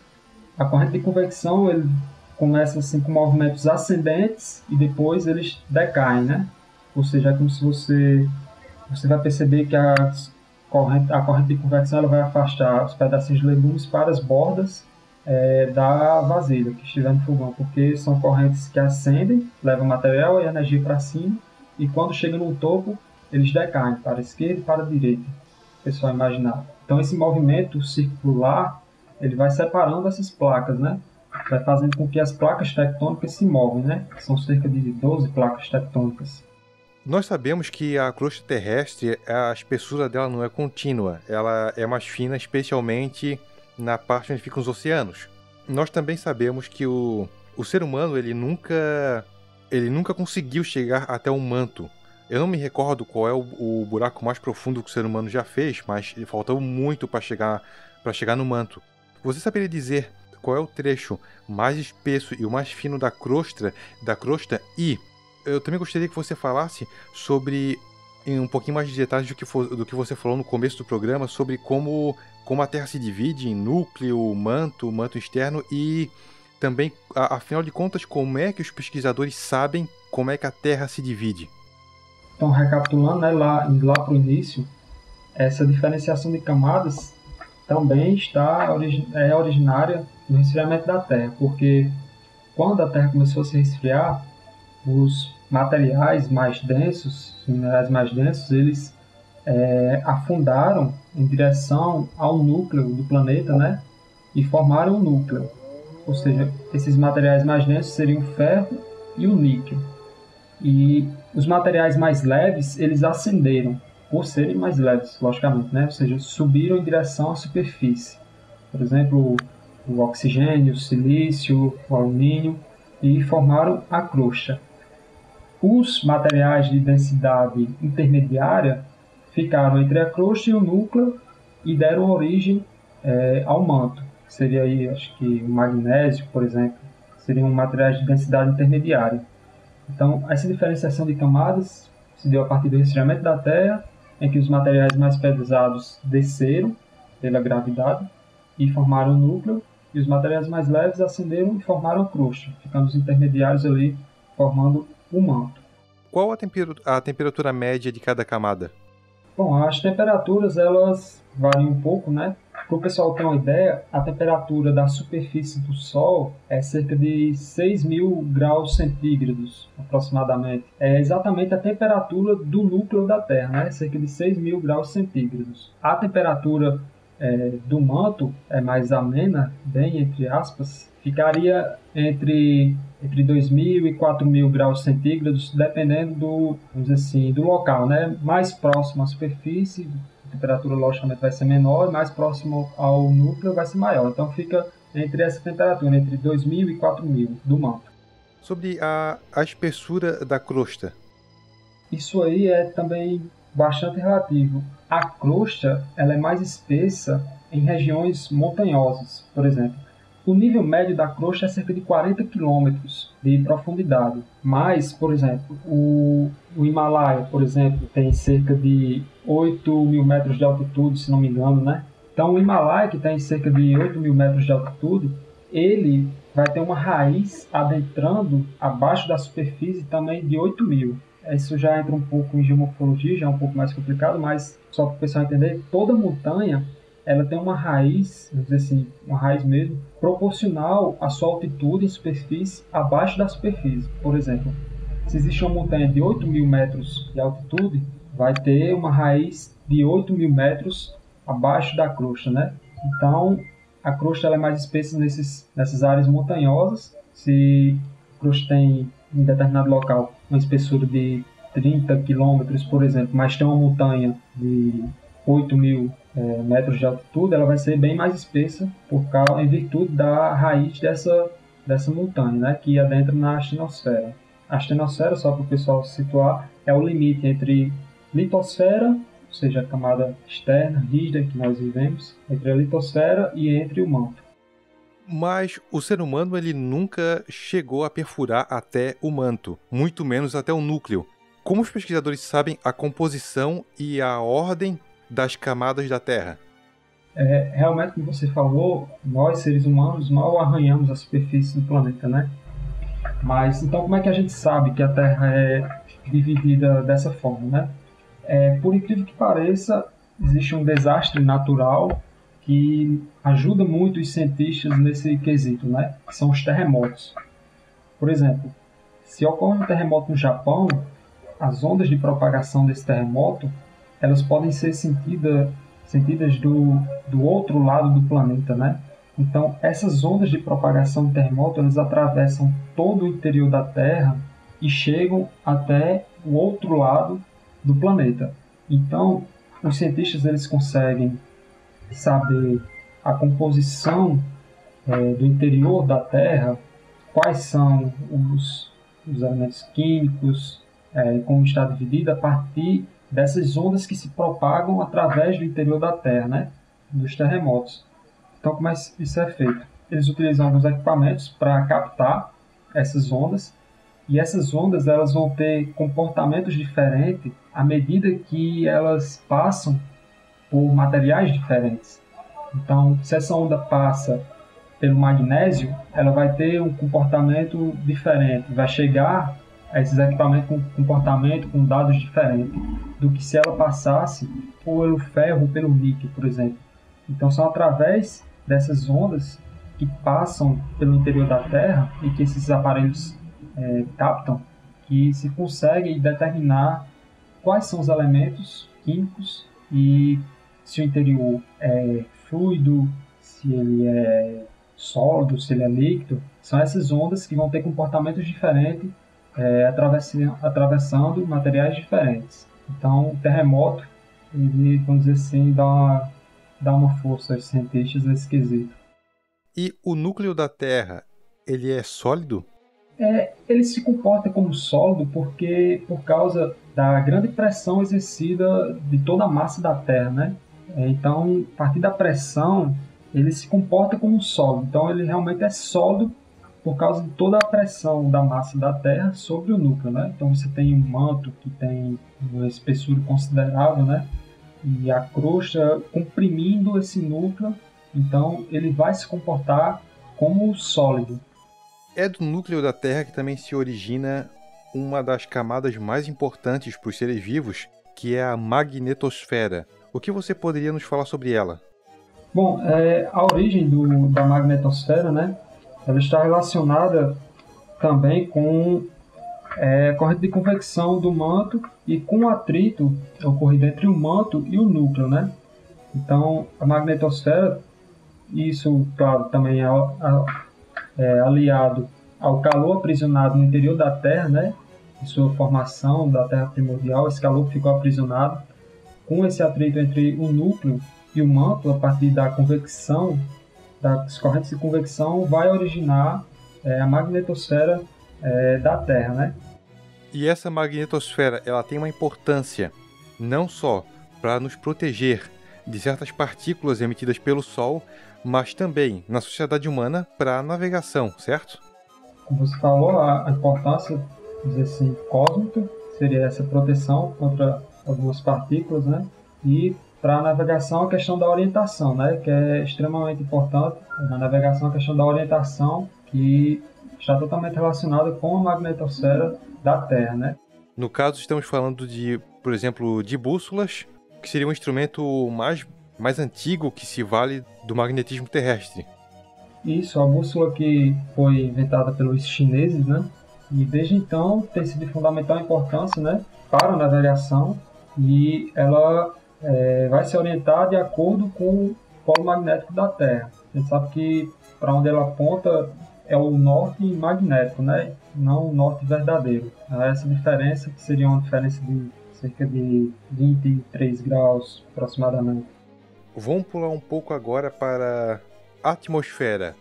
a corrente de convecção ele começa assim com movimentos ascendentes e depois eles decaem, né? Ou seja, é como se você você vai perceber que a corrente, a corrente de convecção ela vai afastar os pedacinhos de legumes para as bordas é, da vasilha que estiver no fogão, porque são correntes que ascendem, levam material e energia para cima e quando chega no topo eles decaem para a esquerda e para a direita. Pessoal imaginar. Então esse movimento circular ele vai separando essas placas, né? Vai fazendo com que as placas tectônicas se movem, né? São cerca de 12 placas tectônicas. Nós sabemos que a crosta terrestre, a espessura dela não é contínua, ela é mais fina, especialmente na parte onde ficam os oceanos. Nós também sabemos que o, o ser humano ele nunca ele nunca conseguiu chegar até o manto. Eu não me recordo qual é o, o buraco mais profundo que o ser humano já fez, mas faltou muito para chegar para chegar no manto. Você saberia dizer qual é o trecho mais espesso e o mais fino da crosta, da crosta e eu também gostaria que você falasse sobre um pouquinho mais de detalhes do que, for, do que você falou no começo do programa sobre como, como a Terra se divide em núcleo, manto, manto externo e também, afinal de contas, como é que os pesquisadores sabem como é que a Terra se divide? Então, recapitulando, né, lá, lá para o início, essa diferenciação de camadas também está é originária do resfriamento da Terra, porque quando a Terra começou a se resfriar, os materiais mais densos, os minerais mais densos, eles é, afundaram em direção ao núcleo do planeta, né? E formaram um núcleo. ou seja, esses materiais mais densos seriam o ferro e o níquel. E os materiais mais leves, eles ascenderam, por serem mais leves, logicamente, né? ou seja, subiram em direção à superfície. Por exemplo, o oxigênio, o silício, o alumínio, e formaram a crosta. Os materiais de densidade intermediária ficaram entre a crosta e o núcleo e deram origem é, ao manto. Seria aí, acho que o magnésio, por exemplo, seriam materiais de densidade intermediária. Então, essa diferenciação de camadas se deu a partir do resfriamento da Terra, em que os materiais mais pesados desceram pela gravidade e formaram o núcleo, e os materiais mais leves ascenderam e formaram a crosta, ficando os intermediários ali formando o manto. Qual a, temperatura, a temperatura média de cada camada? Bom, as temperaturas elas variam um pouco, né? Para o pessoal ter uma ideia, a temperatura da superfície do Sol é cerca de 6 mil graus centígrados, aproximadamente. É exatamente a temperatura do núcleo da Terra, né? cerca de 6 mil graus centígrados. A temperatura é, do manto é mais amena, bem entre aspas, ficaria entre entre 2.000 e 4.000 graus centígrados, dependendo do, vamos assim, do local, né? Mais próximo à superfície, a temperatura logicamente vai ser menor, mais próximo ao núcleo vai ser maior. Então fica entre essa temperatura, entre 2.000 e 4.000 do manto. Sobre a, a espessura da crosta. Isso aí é também bastante relativo. A crosta ela é mais espessa em regiões montanhosas, por exemplo. O nível médio da crosta é cerca de 40 km de profundidade. Mas, por exemplo, o, o Himalaia, por exemplo, tem cerca de 8 mil metros de altitude, se não me engano, né? Então, o Himalaia, que tem cerca de 8 mil metros de altitude, ele vai ter uma raiz adentrando abaixo da superfície também de 8 mil. Isso já entra um pouco em geomorfologia, já é um pouco mais complicado, mas só para o pessoal entender, toda montanha ela tem uma raiz, vamos dizer assim, uma raiz mesmo, proporcional à sua altitude em superfície abaixo da superfície. Por exemplo, se existe uma montanha de 8 mil metros de altitude, vai ter uma raiz de 8 mil metros abaixo da crosta, né? Então, a crosta é mais espessa nesses, nessas áreas montanhosas. Se a crosta tem, em determinado local, uma espessura de 30 quilômetros, por exemplo, mas tem uma montanha de 8 mil é, metros de altitude, ela vai ser bem mais espessa por causa, em virtude da raiz dessa, dessa montanha, né, que adentra na astenosfera. A astenosfera, só para o pessoal situar, é o limite entre litosfera, ou seja, a camada externa, rígida que nós vivemos, entre a litosfera e entre o manto. Mas o ser humano ele nunca chegou a perfurar até o manto, muito menos até o núcleo. Como os pesquisadores sabem a composição e a ordem das camadas da Terra? É, realmente, como você falou, nós seres humanos mal arranhamos a superfície do planeta, né? Mas então, como é que a gente sabe que a Terra é dividida dessa forma, né? É, por incrível que pareça, existe um desastre natural que ajuda muito os cientistas nesse quesito, né? Que são os terremotos. Por exemplo, se ocorre um terremoto no Japão, as ondas de propagação desse terremoto elas podem ser sentida, sentidas do, do outro lado do planeta, né? Então, essas ondas de propagação de terremoto, elas atravessam todo o interior da Terra e chegam até o outro lado do planeta. Então, os cientistas eles conseguem saber a composição é, do interior da Terra, quais são os, os elementos químicos, é, como está dividido a partir dessas ondas que se propagam através do interior da Terra, né? dos terremotos. Então, como isso é feito? Eles utilizam alguns equipamentos para captar essas ondas e essas ondas elas vão ter comportamentos diferentes à medida que elas passam por materiais diferentes. Então, se essa onda passa pelo magnésio, ela vai ter um comportamento diferente, vai chegar a esses equipamentos com comportamento, com dados diferentes do que se ela passasse pelo ferro pelo níquel, por exemplo. Então são através dessas ondas que passam pelo interior da Terra e que esses aparelhos é, captam que se consegue determinar quais são os elementos químicos e se o interior é fluido, se ele é sólido, se ele é líquido, são essas ondas que vão ter comportamentos diferentes é, atravessando materiais diferentes. Então, o terremoto, ele, vamos dizer assim, dá uma, dá uma força aos cientistas nesse quesito. E o núcleo da Terra, ele é sólido? É, ele se comporta como sólido porque por causa da grande pressão exercida de toda a massa da Terra, né? É, então, a partir da pressão, ele se comporta como sólido. Então, ele realmente é sólido por causa de toda a pressão da massa da Terra sobre o núcleo, né? Então, você tem um manto que tem uma espessura considerável, né? E a crosta comprimindo esse núcleo, então ele vai se comportar como sólido. É do núcleo da Terra que também se origina uma das camadas mais importantes para os seres vivos, que é a magnetosfera. O que você poderia nos falar sobre ela? Bom, é, a origem do, da magnetosfera, né, ela está relacionada também com é, corrente de convecção do manto e com atrito ocorrido entre o manto e o núcleo, né? Então, a magnetosfera, isso, claro, também é, é, aliado ao calor aprisionado no interior da Terra, né? Em sua formação da Terra primordial, esse calor ficou aprisionado com esse atrito entre o núcleo e o manto, a partir da convecção, das correntes de convecção, vai originar é, a magnetosfera é, da Terra, né? E essa magnetosfera, ela tem uma importância não só para nos proteger de certas partículas emitidas pelo Sol, mas também na sociedade humana para a navegação, certo? Como você falou, a importância, dizer assim, cósmica seria essa proteção contra algumas partículas, né? E para a navegação a questão da orientação, né? Que é extremamente importante na navegação a questão da orientação que está totalmente relacionada com a magnetosfera da Terra, né? No caso estamos falando de, por exemplo, de bússolas, que seria um instrumento mais mais antigo que se vale do magnetismo terrestre. Isso, a bússola que foi inventada pelos chineses, né? E desde então tem sido de fundamental importância, né, para a navegação e ela é, vai se orientar de acordo com o polo magnético da Terra. A gente sabe que para onde ela aponta é o norte magnético, né? Não o norte verdadeiro. Essa diferença que seria uma diferença de cerca de 23 graus aproximadamente. Vamos pular um pouco agora para a atmosfera.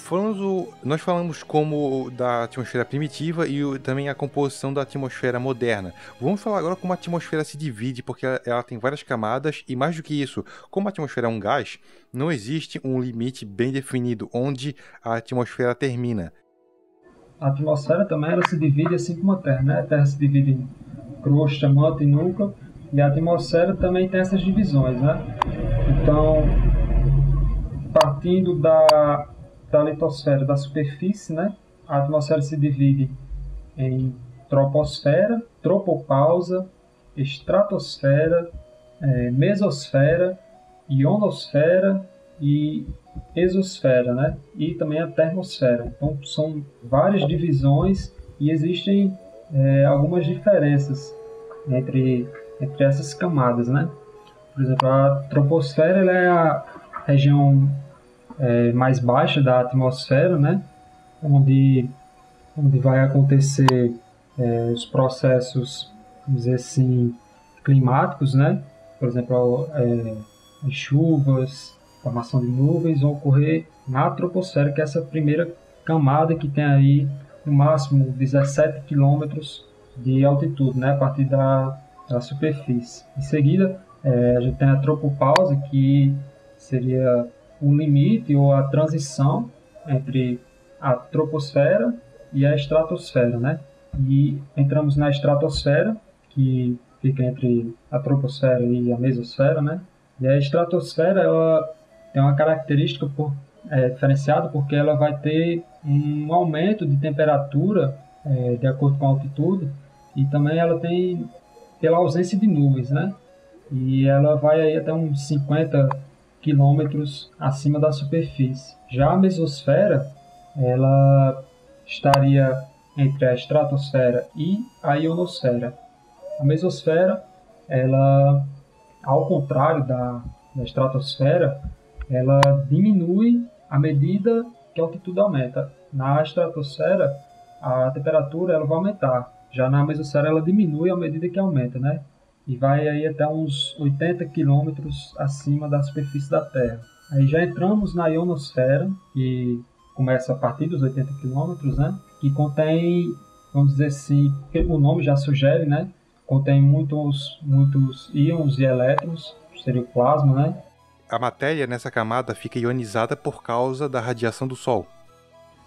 Falando, nós falamos como da atmosfera primitiva e também a composição da atmosfera moderna. Vamos falar agora como a atmosfera se divide, porque ela, ela tem várias camadas e mais do que isso, como a atmosfera é um gás, não existe um limite bem definido onde a atmosfera termina. A atmosfera também ela se divide assim como a Terra, né? A Terra se divide em crosta, manto e núcleo, e a atmosfera também tem essas divisões, né? Então, partindo da, da litosfera, da superfície, né, a atmosfera se divide em troposfera, tropopausa, estratosfera, é, mesosfera, ionosfera e exosfera, né? E também a termosfera. Então são várias divisões e existem é, algumas diferenças entre, entre essas camadas, né? Por exemplo, a troposfera é a região é, mais baixa da atmosfera, né? Onde, onde vai acontecer é, os processos, vamos dizer assim, climáticos, né? Por exemplo, é, as chuvas, formação de nuvens vão ocorrer na troposfera, que é essa primeira camada que tem aí no máximo 17 quilômetros de altitude, né? A partir da, da superfície. Em seguida, é, a gente tem a tropopausa, que seria o limite ou a transição entre a troposfera e a estratosfera, né? E entramos na estratosfera, que fica entre a troposfera e a mesosfera, né? E a estratosfera ela tem uma característica por, é, diferenciada porque ela vai ter um aumento de temperatura é, de acordo com a altitude e também ela tem pela ausência de nuvens, né? e ela vai aí até uns 50 quilômetros acima da superfície. Já a mesosfera, ela estaria entre a estratosfera e a ionosfera. A mesosfera, ela, ao contrário da, da estratosfera, ela diminui à medida que a altitude aumenta. Na estratosfera, a temperatura ela vai aumentar. Já na mesosfera ela diminui à medida que aumenta, né? E vai aí até uns 80 quilômetros acima da superfície da Terra. Aí já entramos na ionosfera, que começa a partir dos 80 quilômetros, né? Que contém, vamos dizer assim, o nome já sugere, né? Contém muitos, muitos íons e elétrons, seria o plasma, né? A matéria nessa camada fica ionizada por causa da radiação do Sol.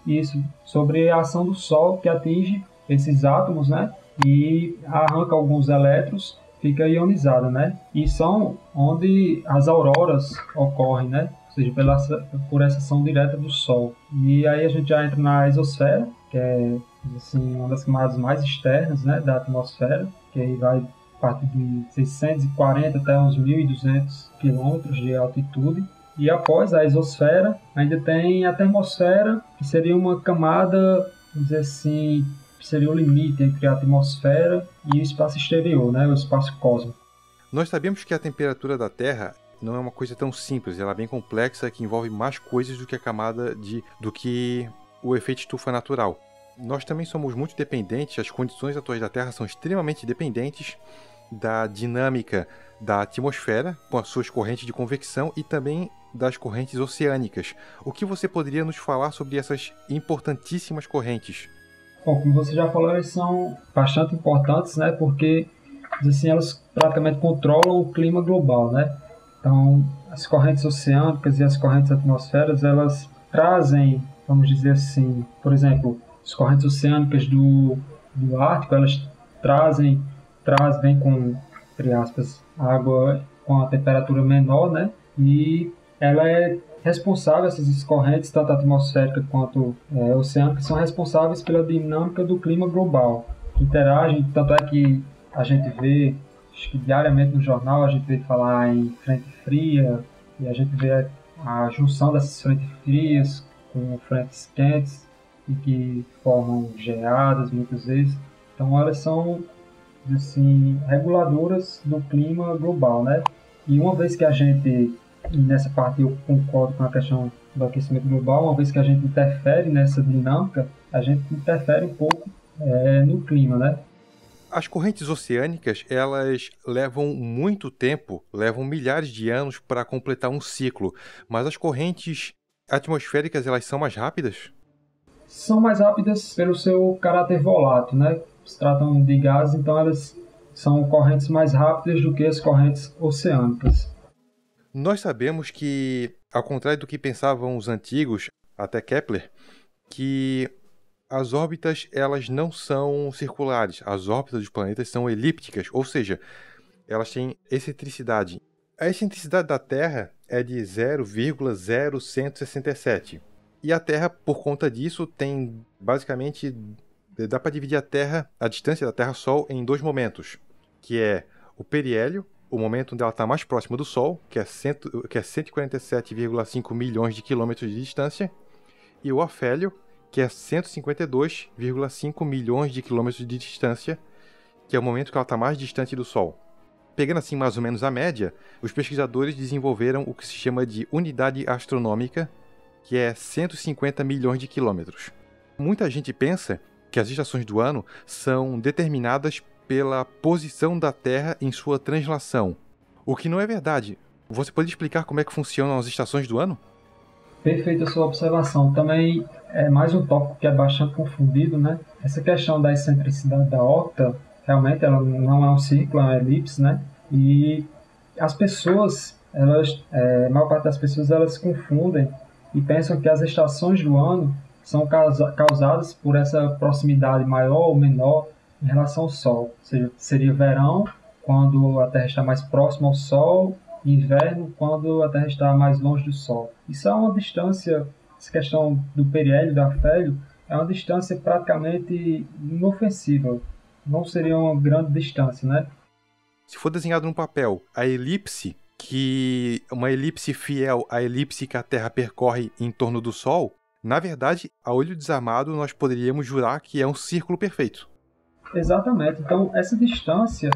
Isso, sobre a ação do Sol que atinge esses átomos, né? E arranca alguns elétrons, fica ionizada, né? E são onde as auroras ocorrem, né? Ou seja, pela, por essa ação direta do Sol. E aí a gente já entra na exosfera, que é assim, uma das camadas mais externas né, da atmosfera, que aí vai parte de 640 até uns 1.200 quilômetros de altitude. E após a exosfera, ainda tem a termosfera, que seria uma camada, vamos dizer assim, seria o limite entre a atmosfera e o espaço exterior, né, o espaço cósmico. Nós sabemos que a temperatura da Terra não é uma coisa tão simples, ela é bem complexa, que envolve mais coisas do que a camada de do que o efeito estufa natural. Nós também somos muito dependentes, as condições atuais da Terra são extremamente dependentes da dinâmica da atmosfera, com as suas correntes de convecção e também das correntes oceânicas. O que você poderia nos falar sobre essas importantíssimas correntes? Bom, como você já falou, elas são bastante importantes, né? Porque assim elas praticamente controlam o clima global, né? Então, as correntes oceânicas e as correntes atmosferas, elas trazem, vamos dizer assim, por exemplo, as correntes oceânicas do, do Ártico, elas trazem traz, vem com, entre aspas, água com a temperatura menor, né? E ela é responsável, essas correntes, tanto atmosférica quanto é, oceânica, são responsáveis pela dinâmica do clima global. Interagem, tanto é que a gente vê, acho que diariamente no jornal, a gente vê falar em frente fria, e a gente vê a junção dessas frentes frias com frentes quentes, e que formam geadas muitas vezes. Então elas são assim, reguladoras do clima global, né? E uma vez que a gente, nessa parte eu concordo com a questão do aquecimento global, uma vez que a gente interfere nessa dinâmica, a gente interfere um pouco é, no clima, né? As correntes oceânicas, elas levam muito tempo, levam milhares de anos para completar um ciclo, mas as correntes atmosféricas, elas são mais rápidas? São mais rápidas pelo seu caráter volátil, né? se tratam de gases, então elas são correntes mais rápidas do que as correntes oceânicas. Nós sabemos que, ao contrário do que pensavam os antigos, até Kepler, que as órbitas elas não são circulares, as órbitas dos planetas são elípticas, ou seja, elas têm excentricidade. A excentricidade da Terra é de 0,0167. E a Terra, por conta disso, tem basicamente dá para dividir a Terra, a distância da Terra-Sol, em dois momentos, que é o periélio, o momento onde ela está mais próxima do Sol, que é, cento, que é 147,5 milhões de quilômetros de distância, e o afélio, que é 152,5 milhões de quilômetros de distância, que é o momento que ela está mais distante do Sol. Pegando assim mais ou menos a média, os pesquisadores desenvolveram o que se chama de unidade astronômica, que é 150 milhões de quilômetros. Muita gente pensa que as estações do ano são determinadas pela posição da Terra em sua translação. O que não é verdade. Você pode explicar como é que funcionam as estações do ano? Perfeita a sua observação. Também é mais um tópico que é bastante confundido, né? Essa questão da excentricidade da órbita, realmente ela não é um círculo, é uma elipse, né? E as pessoas, elas, é, a maior parte das pessoas, elas confundem e pensam que as estações do ano são causadas por essa proximidade maior ou menor em relação ao Sol. Ou seja, seria verão, quando a Terra está mais próxima ao Sol, e inverno, quando a Terra está mais longe do Sol. Isso é uma distância, essa questão do periélio, da afélio, é uma distância praticamente inofensiva. Não seria uma grande distância, né? Se for desenhado no papel, a elipse, que uma elipse fiel à elipse que a Terra percorre em torno do Sol, na verdade, a olho desarmado, nós poderíamos jurar que é um círculo perfeito. Exatamente. Então, essa distância,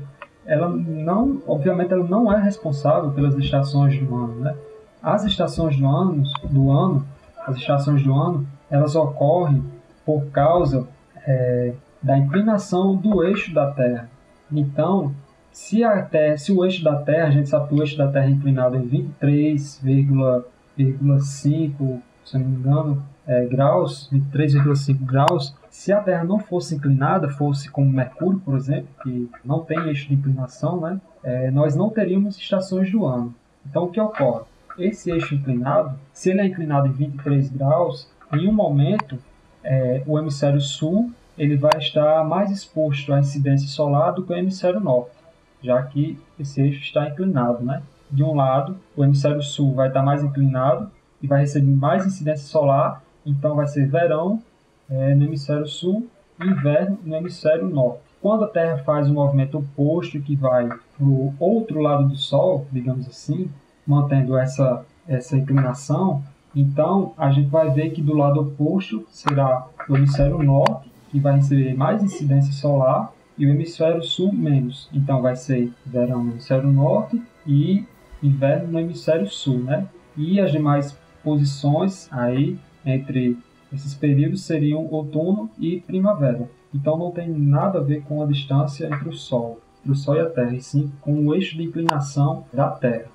ela não, obviamente, ela não é responsável pelas estações do ano, né? As estações do ano, do ano as estações do ano, elas ocorrem por causa é, da inclinação do eixo da Terra. Então, se, a terra, se o eixo da Terra, a gente sabe que o eixo da Terra é inclinado em 23,5, se não me engano, é, graus, 23,5 graus, se a Terra não fosse inclinada, fosse como Mercúrio, por exemplo, que não tem eixo de inclinação, né, é, nós não teríamos estações do ano. Então, o que ocorre? Esse eixo inclinado, se ele é inclinado em 23 graus, em um momento, é, o hemisfério sul ele vai estar mais exposto à incidência solar do que o hemisfério norte, já que esse eixo está inclinado. Né? De um lado, o hemisfério sul vai estar mais inclinado e vai receber mais incidência solar, então vai ser verão é, no hemisfério sul inverno no hemisfério norte. Quando a Terra faz um movimento oposto que vai para o outro lado do Sol, digamos assim, mantendo essa, essa inclinação, então a gente vai ver que do lado oposto será o hemisfério norte, que vai receber mais incidência solar, e o hemisfério sul menos. Então vai ser verão no hemisfério norte e inverno no hemisfério sul, né? E as demais posições aí entre esses períodos seriam outono e primavera. Então não tem nada a ver com a distância entre o Sol, entre o Sol e a Terra, e sim com o eixo de inclinação da Terra.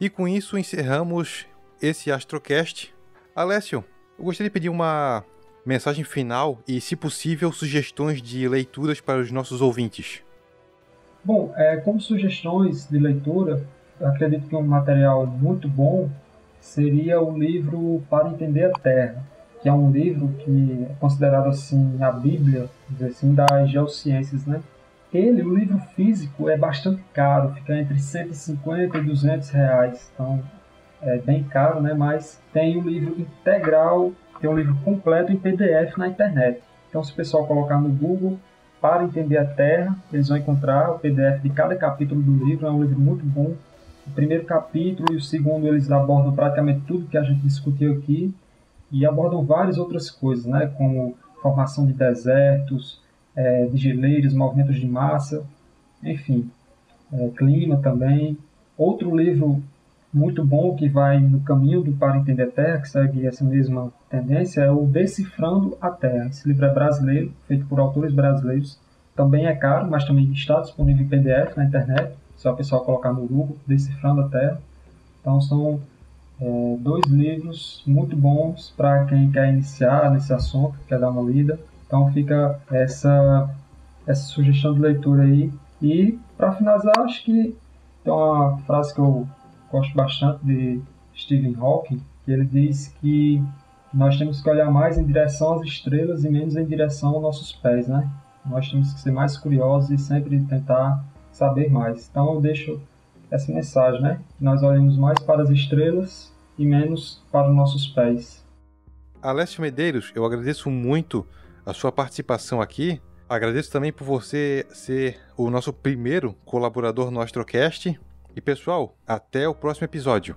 E com isso encerramos esse Astrocast. Alessio, eu gostaria de pedir uma mensagem final e, se possível, sugestões de leituras para os nossos ouvintes. Bom, é, como sugestões de leitura, acredito que um material muito bom seria o livro Para Entender a Terra, que é um livro que é considerado assim a Bíblia, assim, das geociências, né? Ele, o livro físico, é bastante caro, fica entre 150 e 200 reais, então é bem caro, né? Mas tem o livro integral, tem um livro completo em PDF na internet. Então, se o pessoal colocar no Google para entender a Terra, eles vão encontrar o PDF de cada capítulo do livro. É um livro muito bom. O primeiro capítulo e o segundo eles abordam praticamente tudo que a gente discutiu aqui e abordam várias outras coisas, né? Como formação de desertos, é, de geleiras, movimentos de massa, enfim, é, clima também. Outro livro muito bom que vai no caminho do Para Entender a Terra, que segue essa mesma tendência, é o Decifrando a Terra. Esse livro é brasileiro, feito por autores brasileiros. Também é caro, mas também está disponível em PDF na internet. Só o pessoal colocar no Google, Decifrando a Terra. Então são é, dois livros muito bons para quem quer iniciar nesse assunto, quer dar uma lida. Então fica essa, essa sugestão de leitura aí. E para finalizar, acho que tem uma frase que eu gosto bastante de Stephen Hawking, que ele diz que nós temos que olhar mais em direção às estrelas e menos em direção aos nossos pés, né? Nós temos que ser mais curiosos e sempre tentar saber mais. Então eu deixo essa mensagem, né? Que nós olhemos mais para as estrelas e menos para os nossos pés. Alessio Medeiros, eu agradeço muito a sua participação aqui. Agradeço também por você ser o nosso primeiro colaborador no Astrocast. E pessoal, até o próximo episódio.